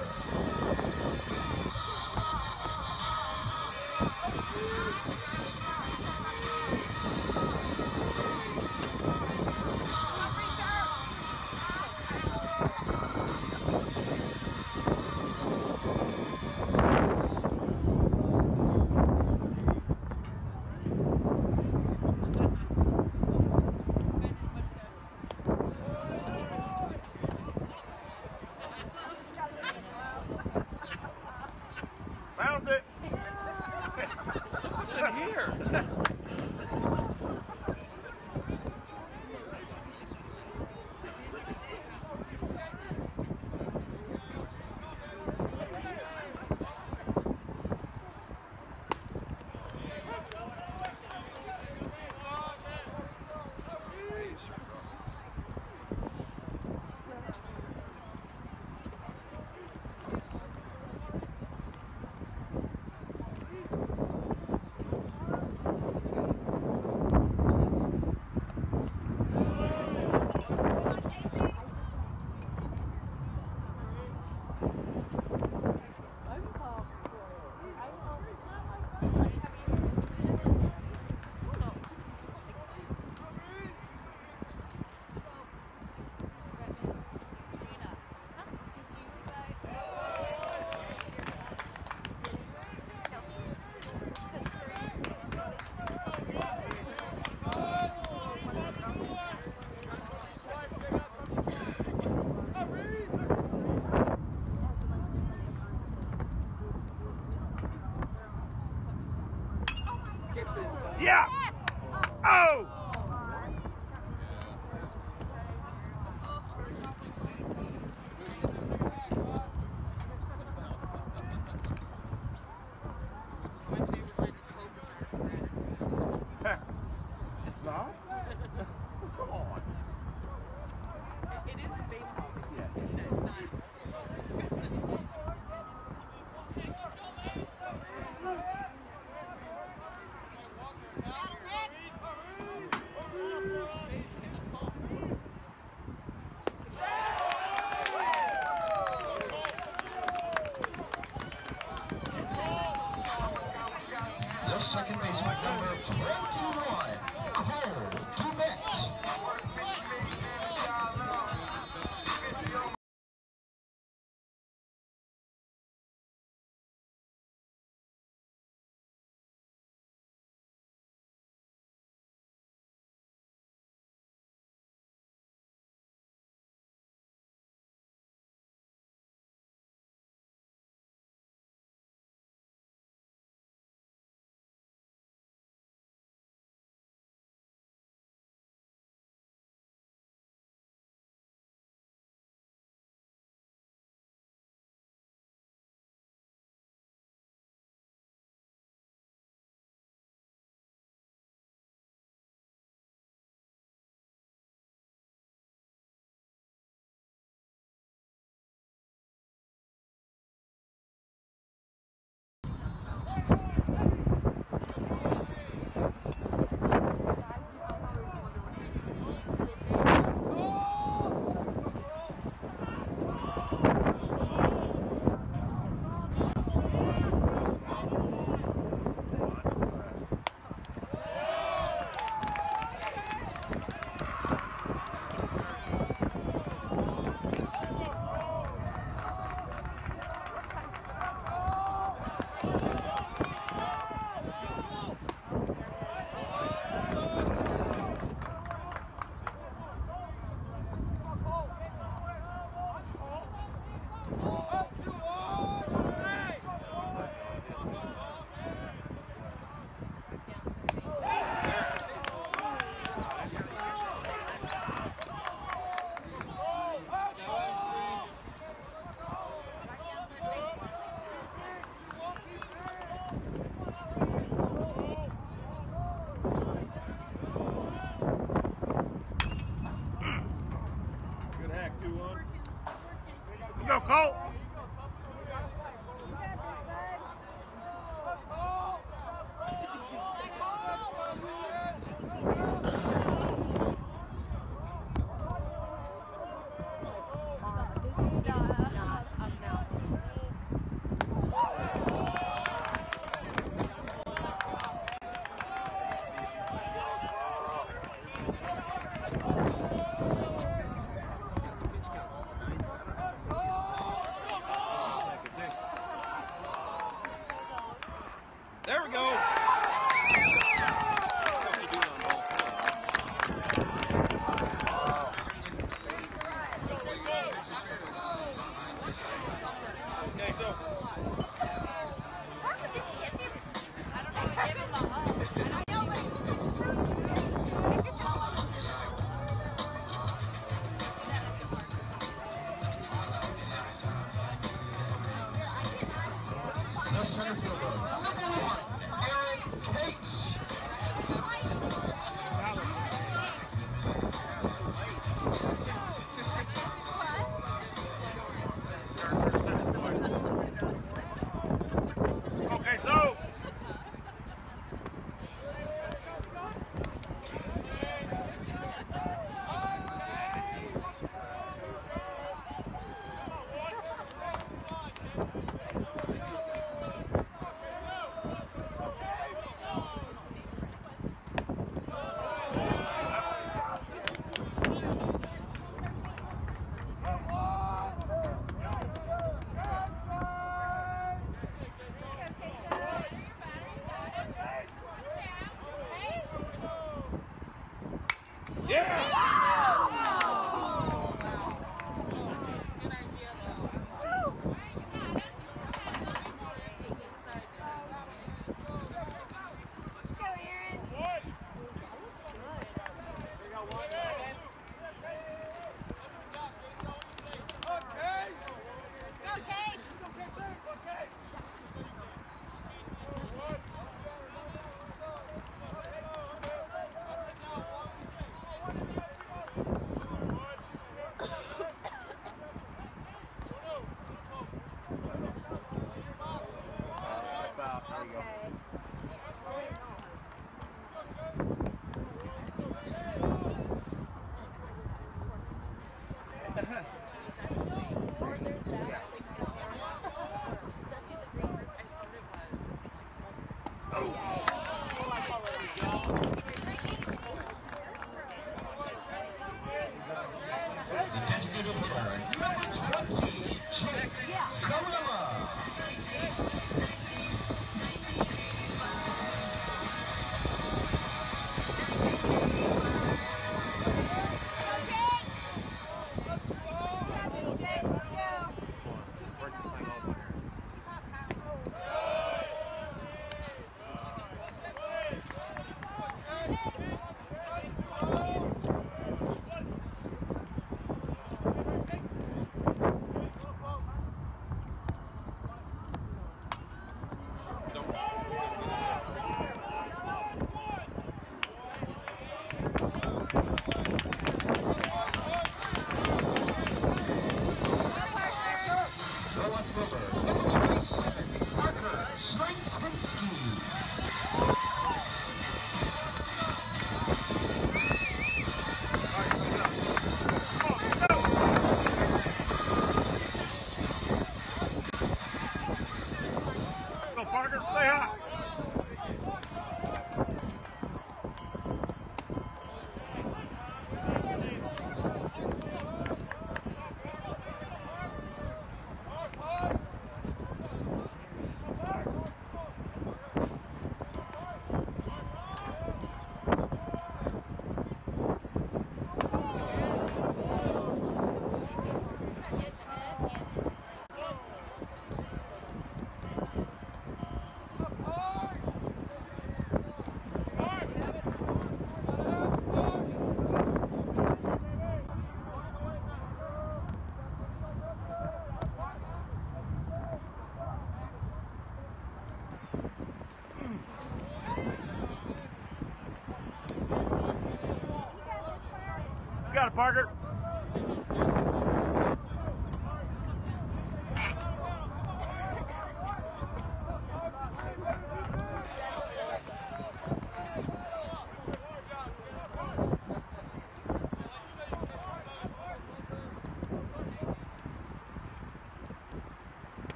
Yeah!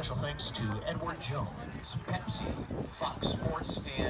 Special thanks to Edward Jones, Pepsi, Fox Sports, and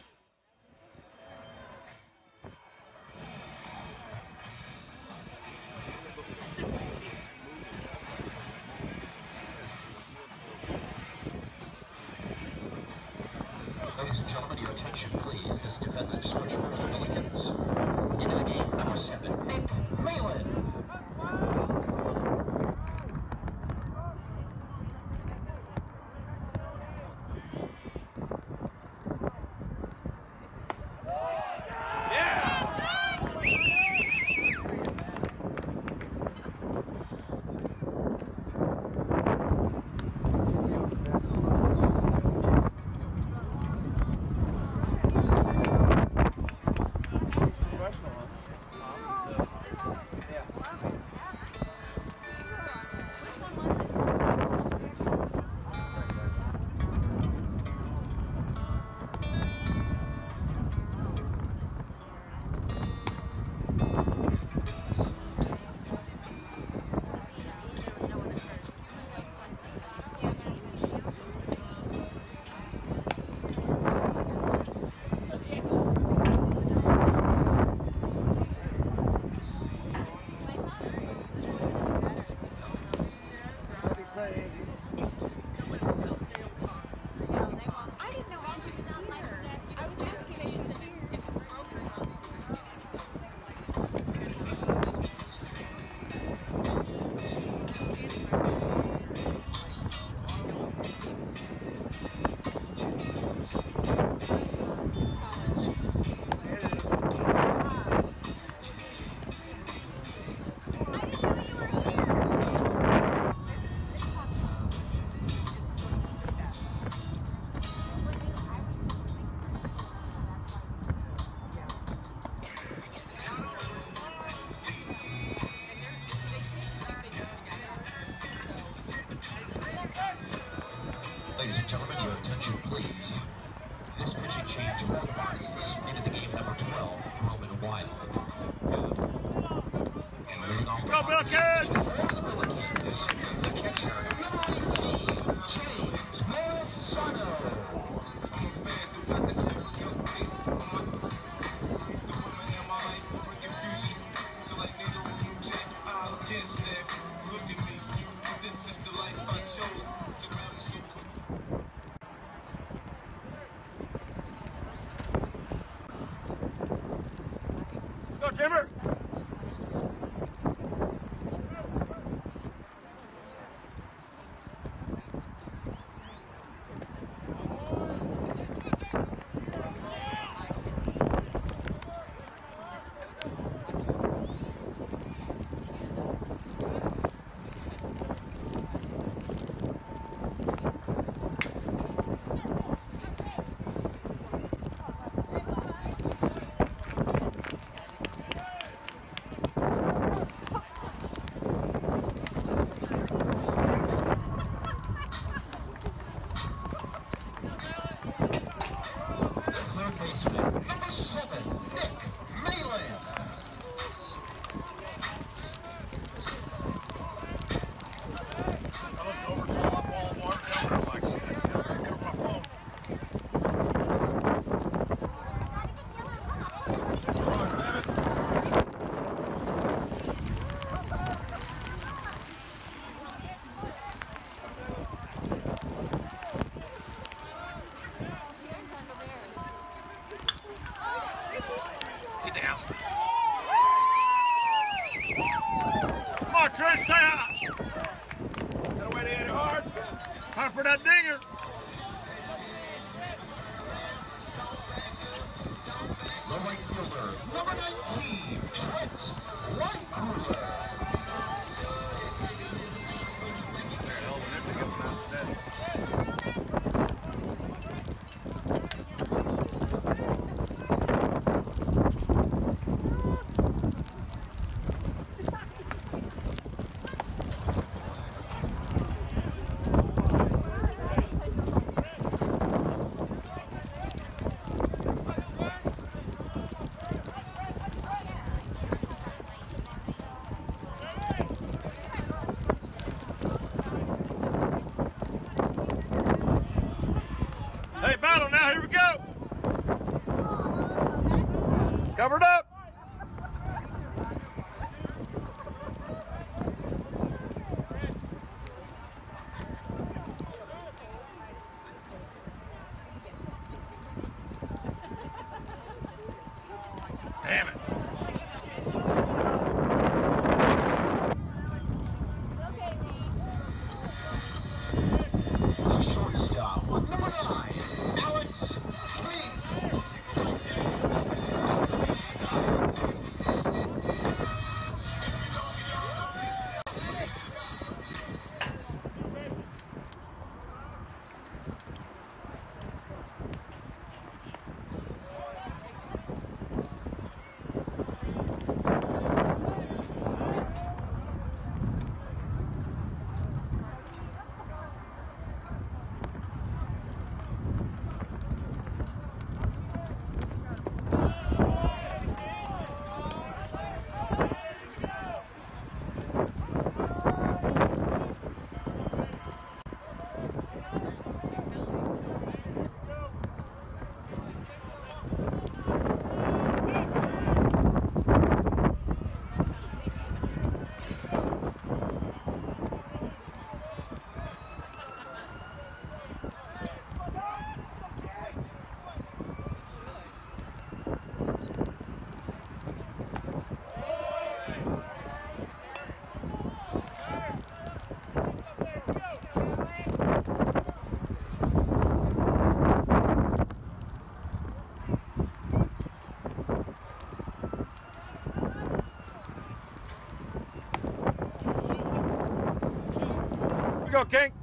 go, King.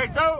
Okay, so.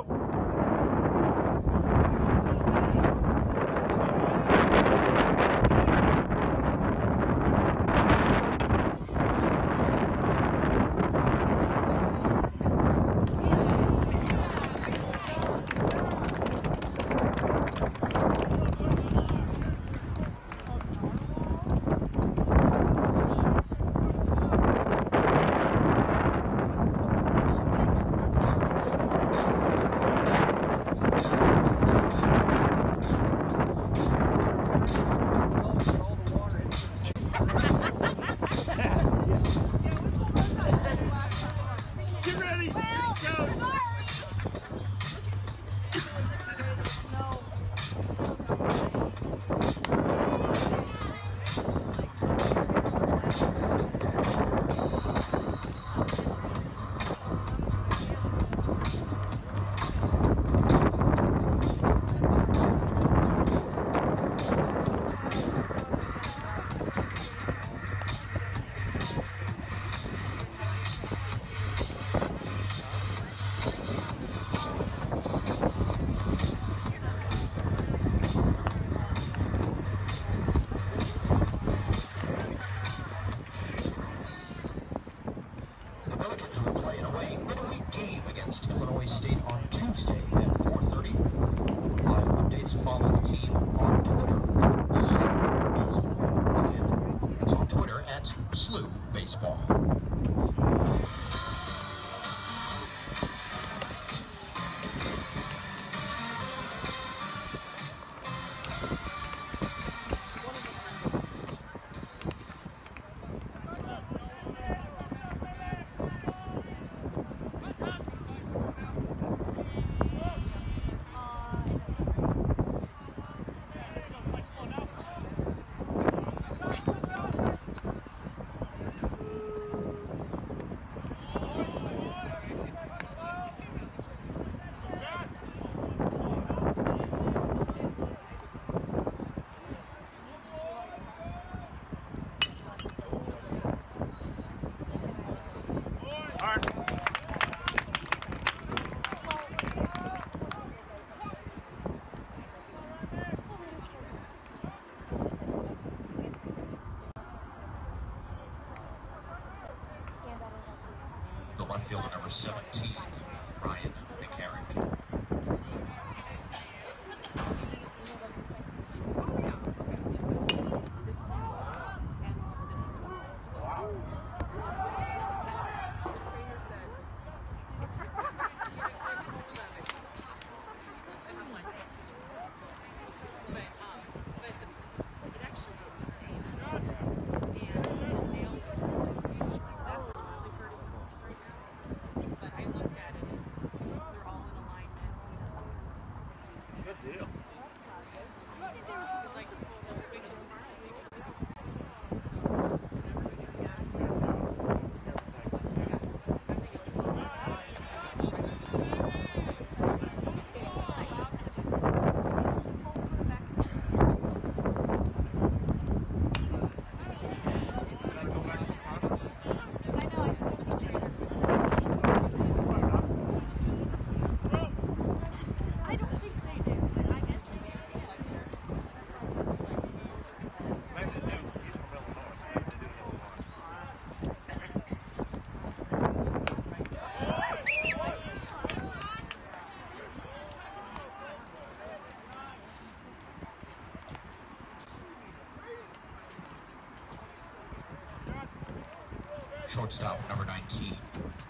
Shortstop, number 19,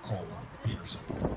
Cole Peterson.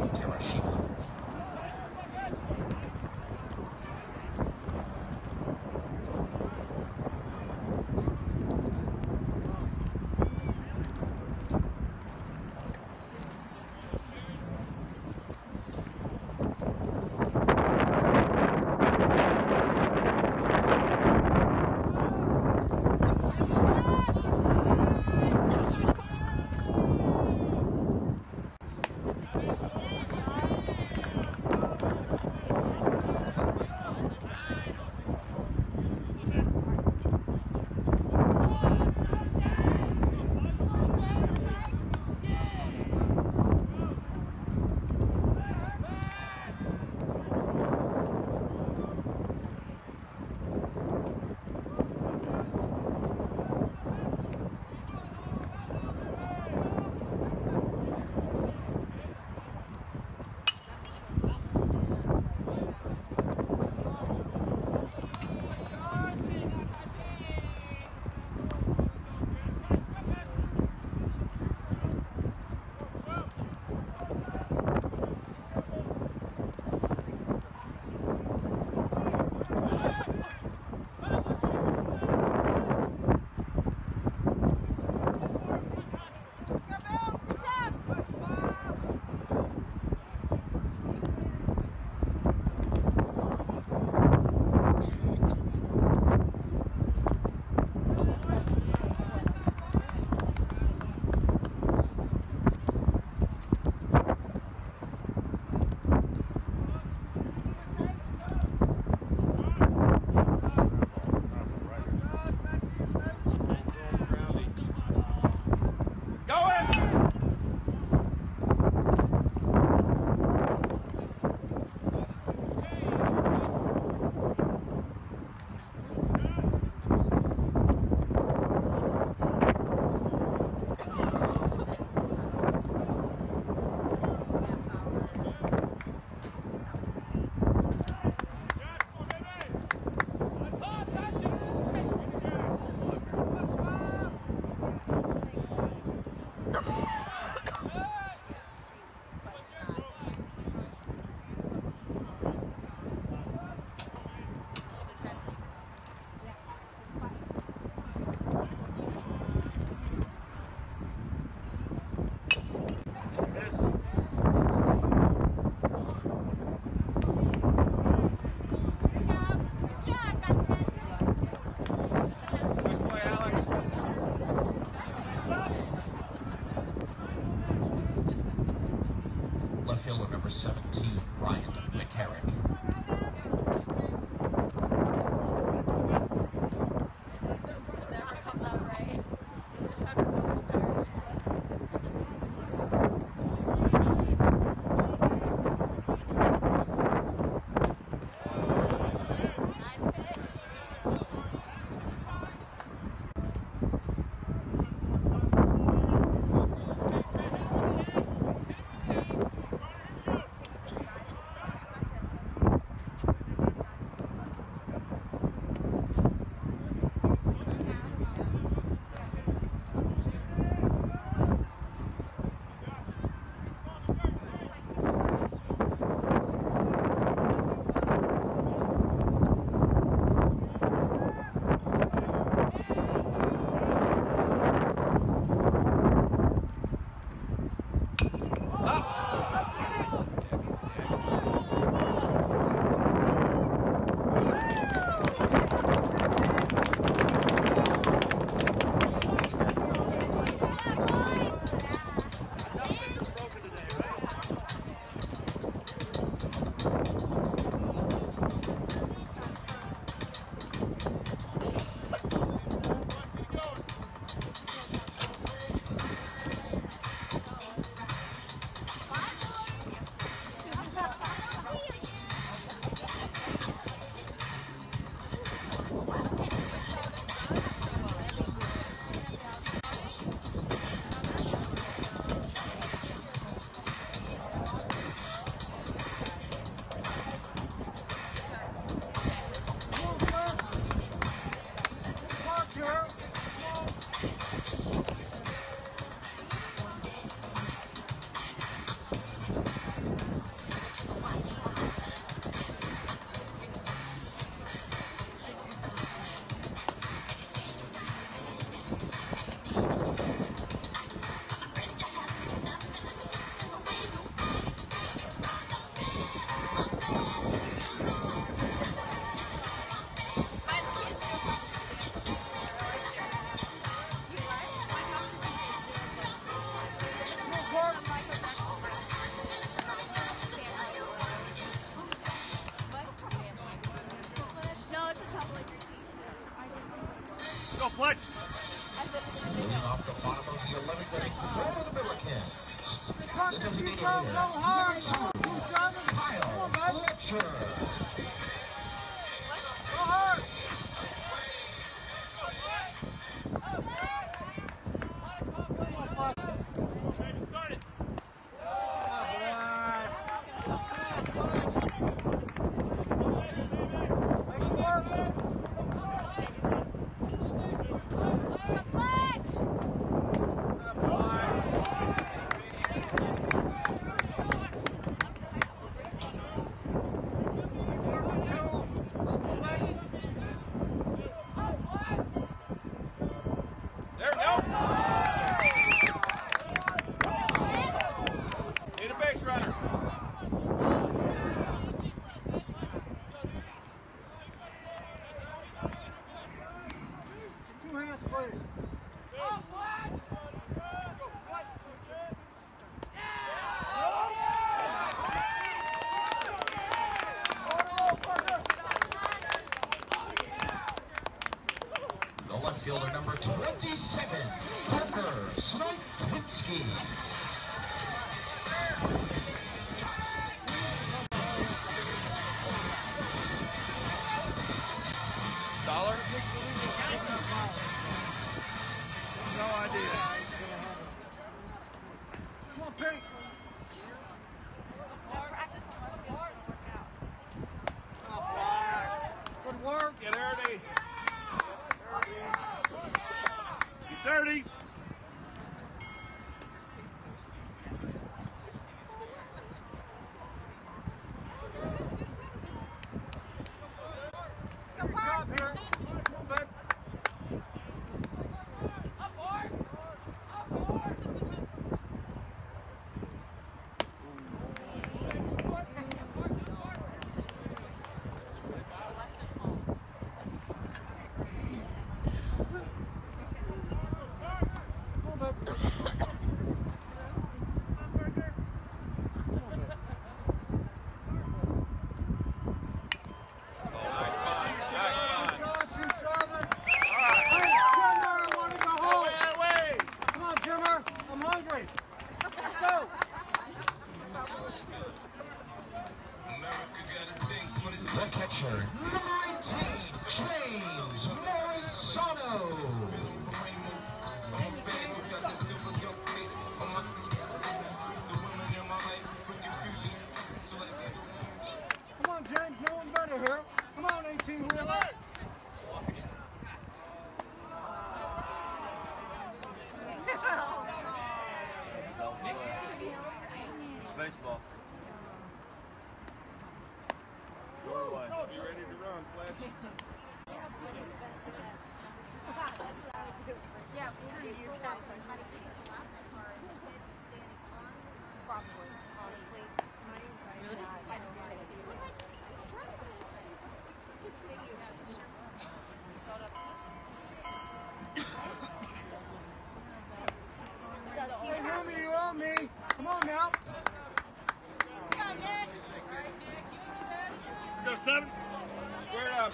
什么这块？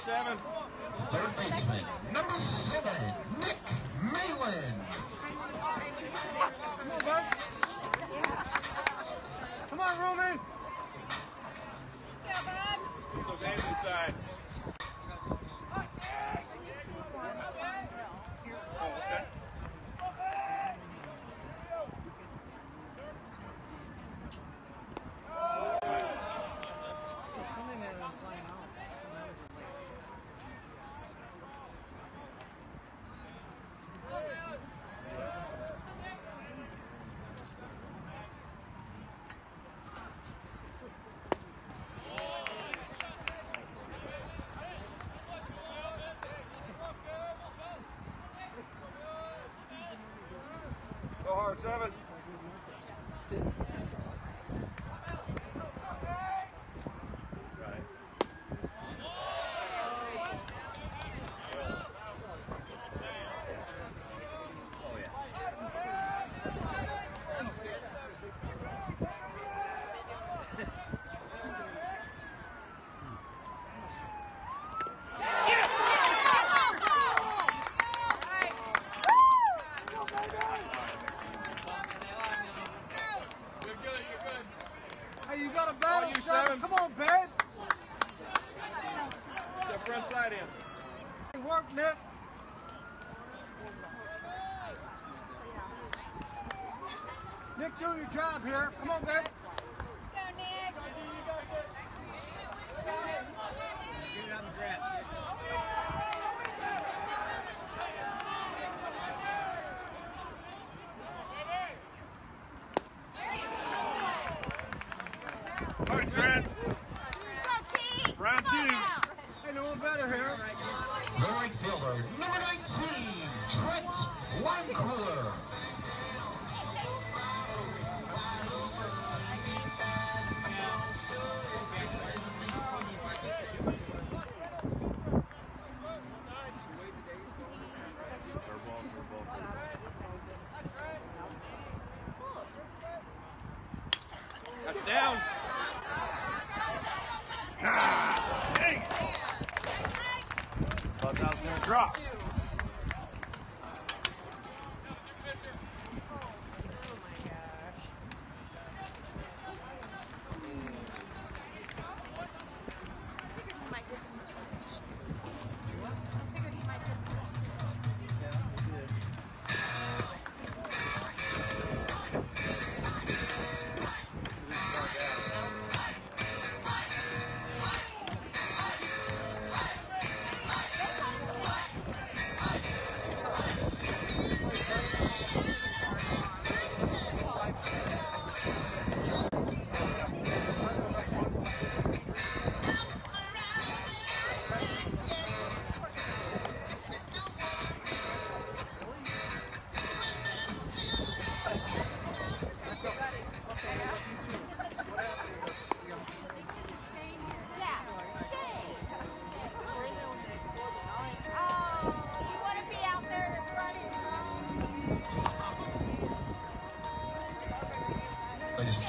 Seven. Third baseman, number 7, Nick Hard 7. do your job here. Come on, babe.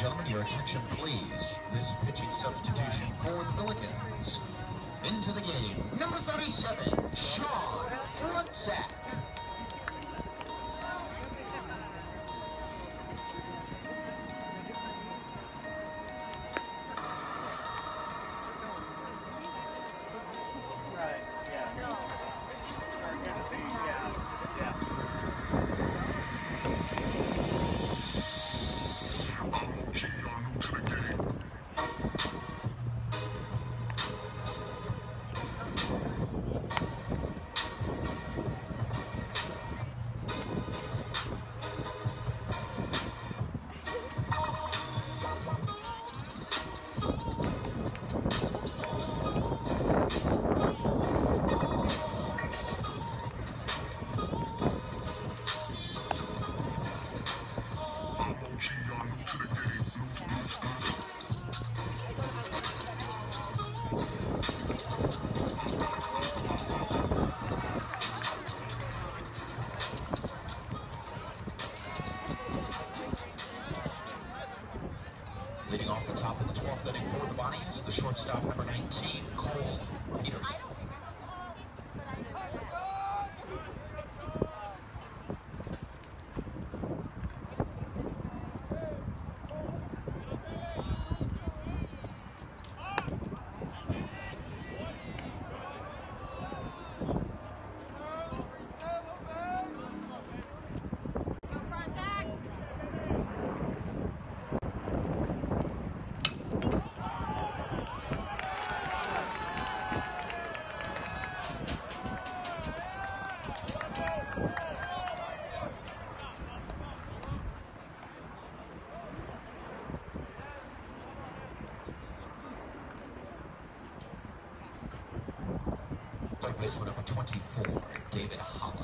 gentlemen, your attention please. This place number 24, David Hopper.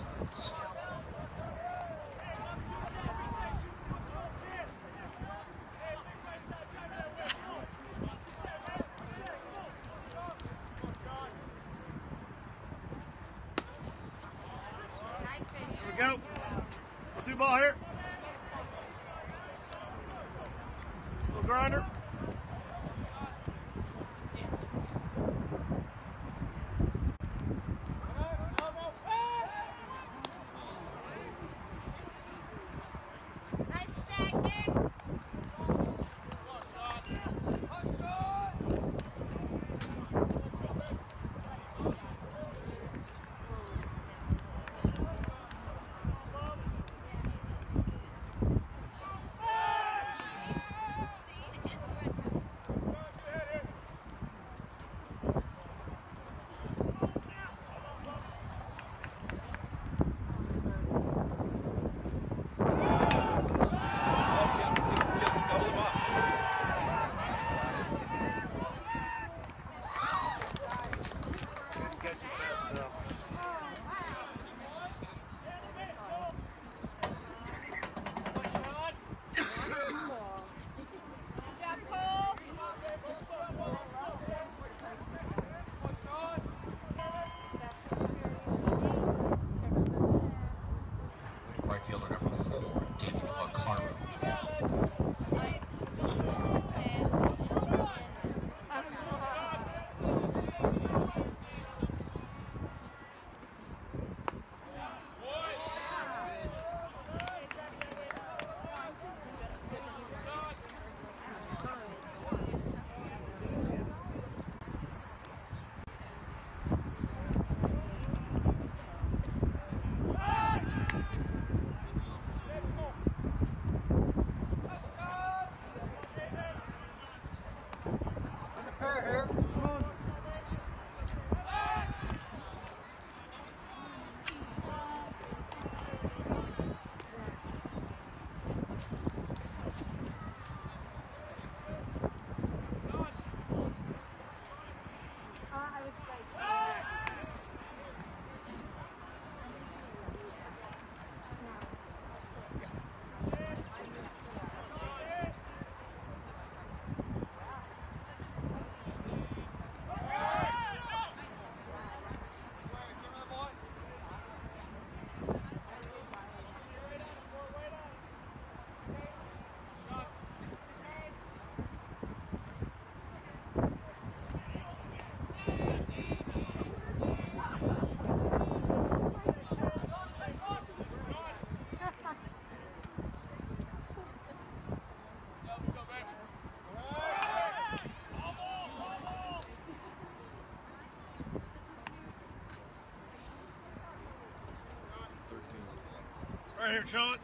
Right here, Sean.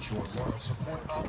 H1 Royal